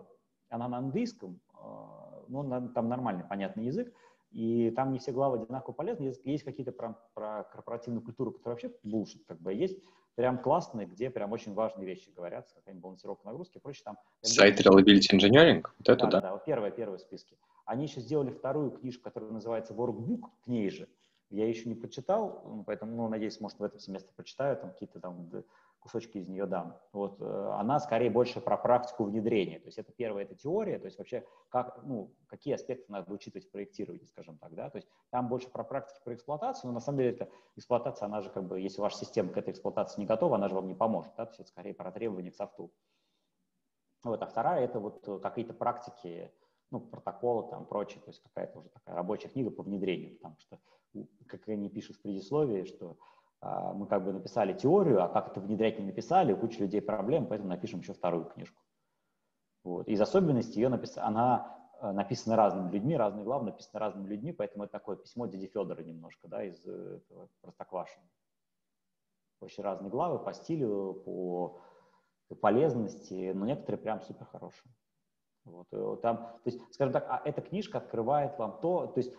она на английском, а, ну, там нормальный, понятный язык, и там не все главы одинаково полезны. Есть, есть какие-то про, про корпоративную культуру, которые вообще булшит, как бы, есть прям классные, где прям очень важные вещи говорят, какая-нибудь балансировка нагрузки, прочее там. Сайт Reliability Engineering, вот это, да? Да, да, вот первое, первое в списке. Они еще сделали вторую книжку, которая называется Workbook, к ней же. Я еще не прочитал, поэтому, ну, надеюсь, может, в этом семестре прочитаю, там какие-то там кусочки из нее дам. Вот, э, она скорее больше про практику внедрения. То есть это первое, это теория, то есть вообще как, ну, какие аспекты надо учитывать в проектировании, скажем так, да, то есть там больше про практику, про эксплуатацию, но на самом деле это эксплуатация, она же как бы, если ваша система к этой эксплуатации не готова, она же вам не поможет, да, то есть это скорее про требования к софту. Вот, а вторая это вот э, какие-то практики, ну, протоколы там, прочее, то есть какая-то уже такая рабочая книга по внедрению, потому что, как они пишут в предисловии, что мы как бы написали теорию, а как это внедрять не написали, у кучи людей проблем, поэтому напишем еще вторую книжку. Вот. Из особенностей ее напис... она э, написана разными людьми, разные главы написаны разными людьми, поэтому это такое письмо дяди Федора немножко, да, из э, Простоквашина. Очень разные главы по стилю, по полезности, но некоторые прям супер хорошие. Вот, там, то есть, скажем так, а эта книжка открывает вам то, то есть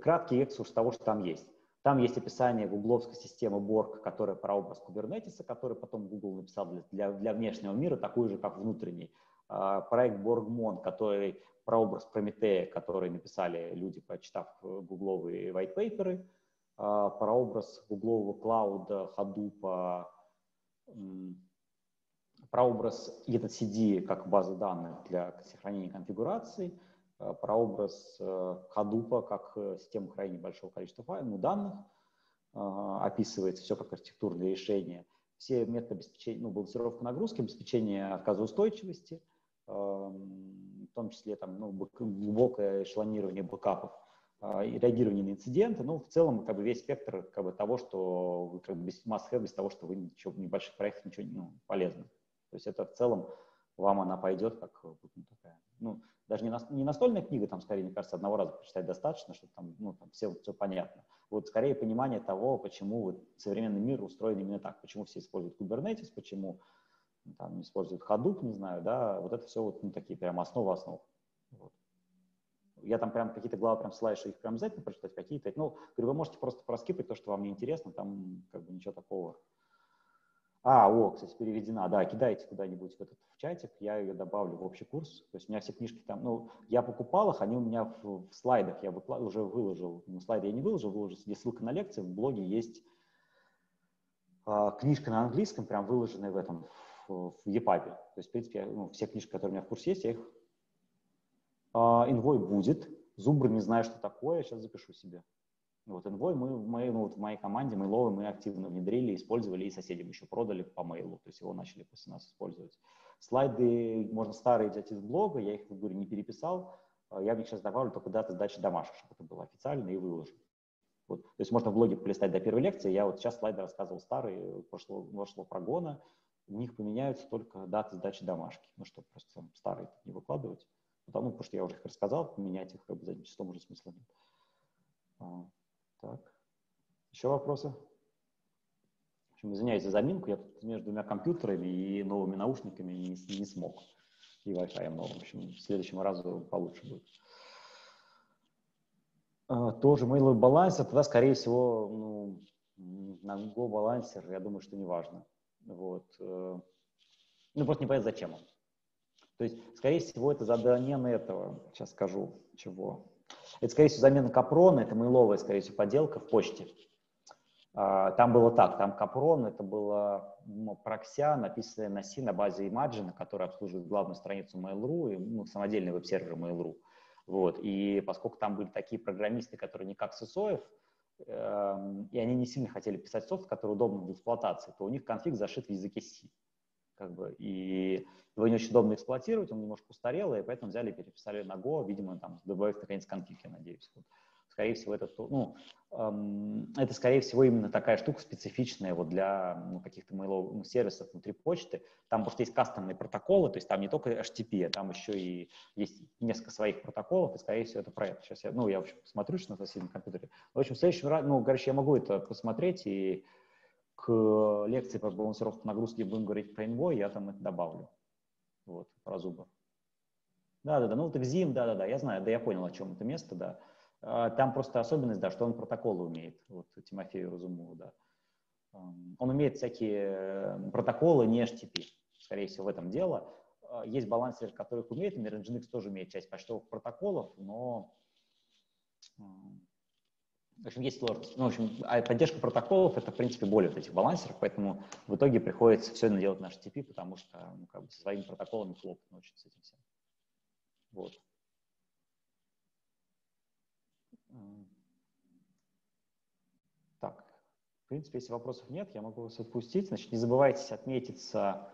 краткий экскурс того, что там есть. Там есть описание гугловской системы Borg, которая про образ Kubernetes, который потом Google написал для, для, для внешнего мира, такой же, как внутренний. А, проект Borgmon, который про образ Прометея, который написали люди, прочитав гугловые white paper, а, про образ гуглового клауда, Hadoop, про образ etcd как базы данных для сохранения конфигураций, а, про образ э, Hadoop как э, систему хранения большого количества файлов, ну, данных, описывается все как архитектурное решение, все методы обеспечения, ну, балансировка нагрузки, обеспечение отказоустойчивости, в том числе там, ну, глубокое эшелонирование бэкапов, и реагирование на инциденты, ну, в целом, как бы весь спектр как бы, того, что вы как бы без must без того, что вы ничего, в небольших проектах ничего ну, полезно. То есть это в целом вам она пойдет как ну, такая, ну, даже не, на, не настольная книга, там, скорее, мне кажется, одного раза прочитать достаточно, чтобы там, ну, там все, все понятно. Вот скорее понимание того, почему вот современный мир устроен именно так, почему все используют Kubernetes, почему там используют Hadoop, не знаю, да, вот это все вот ну, такие прям основы основ. Вот. Я там прям какие-то главы прям что их прям обязательно прочитать, какие-то, ну, говорю, вы можете просто проскипать то, что вам не интересно, там как бы ничего такого. А, о, кстати, переведена, да, кидайте куда-нибудь в этот в чатик, я ее добавлю в общий курс. То есть у меня все книжки там, ну, я покупал их, они у меня в, в слайдах, я выклад, уже выложил, ну, слайды я не выложил, выложил, здесь ссылка на лекции, в блоге есть а, книжка на английском, прям выложенная в этом, в, в EPUB. То есть, в принципе, ну, все книжки, которые у меня в курсе есть, я их... А, инвой будет. Зубр не знаю, что такое, сейчас запишу себе. Вот инвой мы в моей, ну, вот в моей команде мейловой мы активно внедрили, использовали и соседям еще продали по мейлу, то есть его начали после нас использовать. Слайды можно старые взять из блога, я их, говорю, не переписал, а, я в них сейчас добавлю только даты сдачи домашек, чтобы это было официально и выложу. Вот. То есть можно в блоге полистать до первой лекции. Я вот сейчас слайды рассказывал старые, прошлого, прошлого прогона в них поменяются только даты сдачи домашки. Ну, чтобы просто старые не выкладывать. Потому, потому что я уже их рассказал, поменять их как бы задним числом уже смысла нет. Так. Еще вопросы? В общем, извиняюсь за заминку, я тут между двумя компьютерами и новыми наушниками не, не смог. И Wi-Fi новым. В общем, в следующем разу получше будет. А, тоже мейловый балансер, тогда, скорее всего, ну, на Go балансер, я думаю, что не важно. Вот. Э, ну, просто непонятно, зачем он. То есть, скорее всего, это замена этого, сейчас скажу, чего. Это, скорее всего, замена капрона, это мейловая, скорее всего, поделка в почте. А, там было так, там капрон, это было прокся, написанное на C на базе Imagine, которая обслуживает главную страницу Mail.ru, и ну, самодельный веб-сервер Mail.ru. Вот. И поскольку там были такие программисты, которые не как Сысоев, Эм, и они не сильно хотели писать софт, который удобен в эксплуатации, то у них конфиг зашит в языке C. Как бы, и его не очень удобно эксплуатировать, он немножко устарел, и поэтому взяли и переписали на Go, видимо, там, добавив наконец конфиг, я надеюсь. Вот скорее всего, это, ну, эм, это, скорее всего, именно такая штука специфичная вот для ну, каких-то ну, сервисов внутри почты. Там просто есть кастомные протоколы, то есть там не только HTTP, а там еще и есть несколько своих протоколов, и, скорее всего, это про это. Сейчас я, ну, я, в общем, посмотрю что на соседнем компьютере. В общем, в следующем раз, ну, короче, я могу это посмотреть, и к лекции по балансировке нагрузки будем говорить про Envoy, я там это добавлю. Вот, про зубы. Да-да-да, ну, так ZIM, да-да-да, я знаю, да, я понял, о чем это место, да. А, там просто особенность, да, что он протоколы умеет, вот Тимофею Разумову, да. Он умеет всякие э, протоколы, не HTTP, скорее всего, в этом дело. А, есть балансеры, которые их умеют, например, Nginx тоже умеет часть почтовых протоколов, но в общем, есть сложность. Ну, в общем, а поддержка протоколов — это, в принципе, более вот этих балансеров, поэтому в итоге приходится все это делать на HTTP, потому что ну, как бы со своими протоколами хлопот научиться с этим всем. Вот. Так, в принципе, если вопросов нет, я могу вас отпустить. Значит, не забывайте отметиться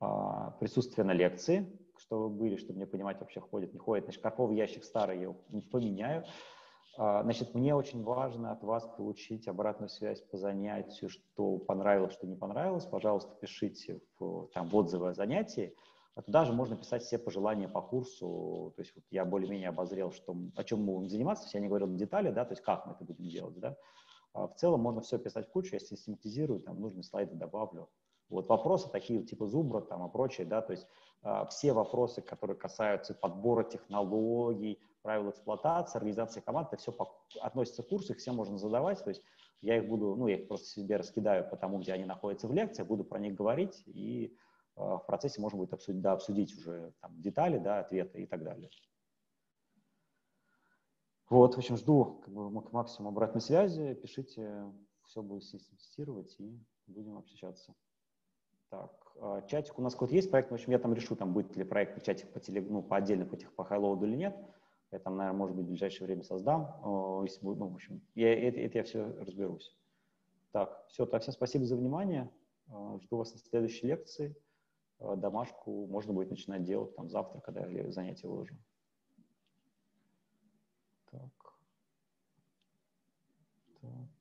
а, присутствие на лекции, что вы были, чтобы мне понимать, вообще ходит, не ходит. Значит, какого ящик старый я поменяю. А, значит, мне очень важно от вас получить обратную связь по занятию, что понравилось, что не понравилось. Пожалуйста, пишите в, там, в отзывы о занятии. А туда же можно писать все пожелания по курсу. То есть вот я более-менее обозрел, что, о чем мы будем заниматься. Я не говорил детали, да, то есть как мы это будем делать. Да. А в целом можно все писать в кучу, я систематизирую, там нужные слайды добавлю. Вот вопросы такие, типа Зубра там и прочее, да, то есть э, все вопросы, которые касаются подбора технологий, правил эксплуатации, организации команд, это все относится к курсу, их все можно задавать, то есть я их буду, ну, я их просто себе раскидаю по тому, где они находятся в лекции, буду про них говорить, и э, в процессе можно будет обсудить, да, обсудить уже там, детали, да, ответы и так далее. Вот, в общем, жду как бы, максимум обратной связи, пишите, все буду систематизировать и будем общаться. Так, а, чатик у нас какой-то есть проект, в общем, я там решу, там будет ли проект чатик по, теле, ну, по отдельно по, этих, по хайлоуду или нет. Я там, наверное, может быть, в ближайшее время создам. Если будет, ну, в общем, я, это, это я все разберусь. Так, все, так, всем спасибо за внимание. А, жду вас на следующей лекции. А, домашку можно будет начинать делать там завтра, когда я занятия выложу. Так. Так.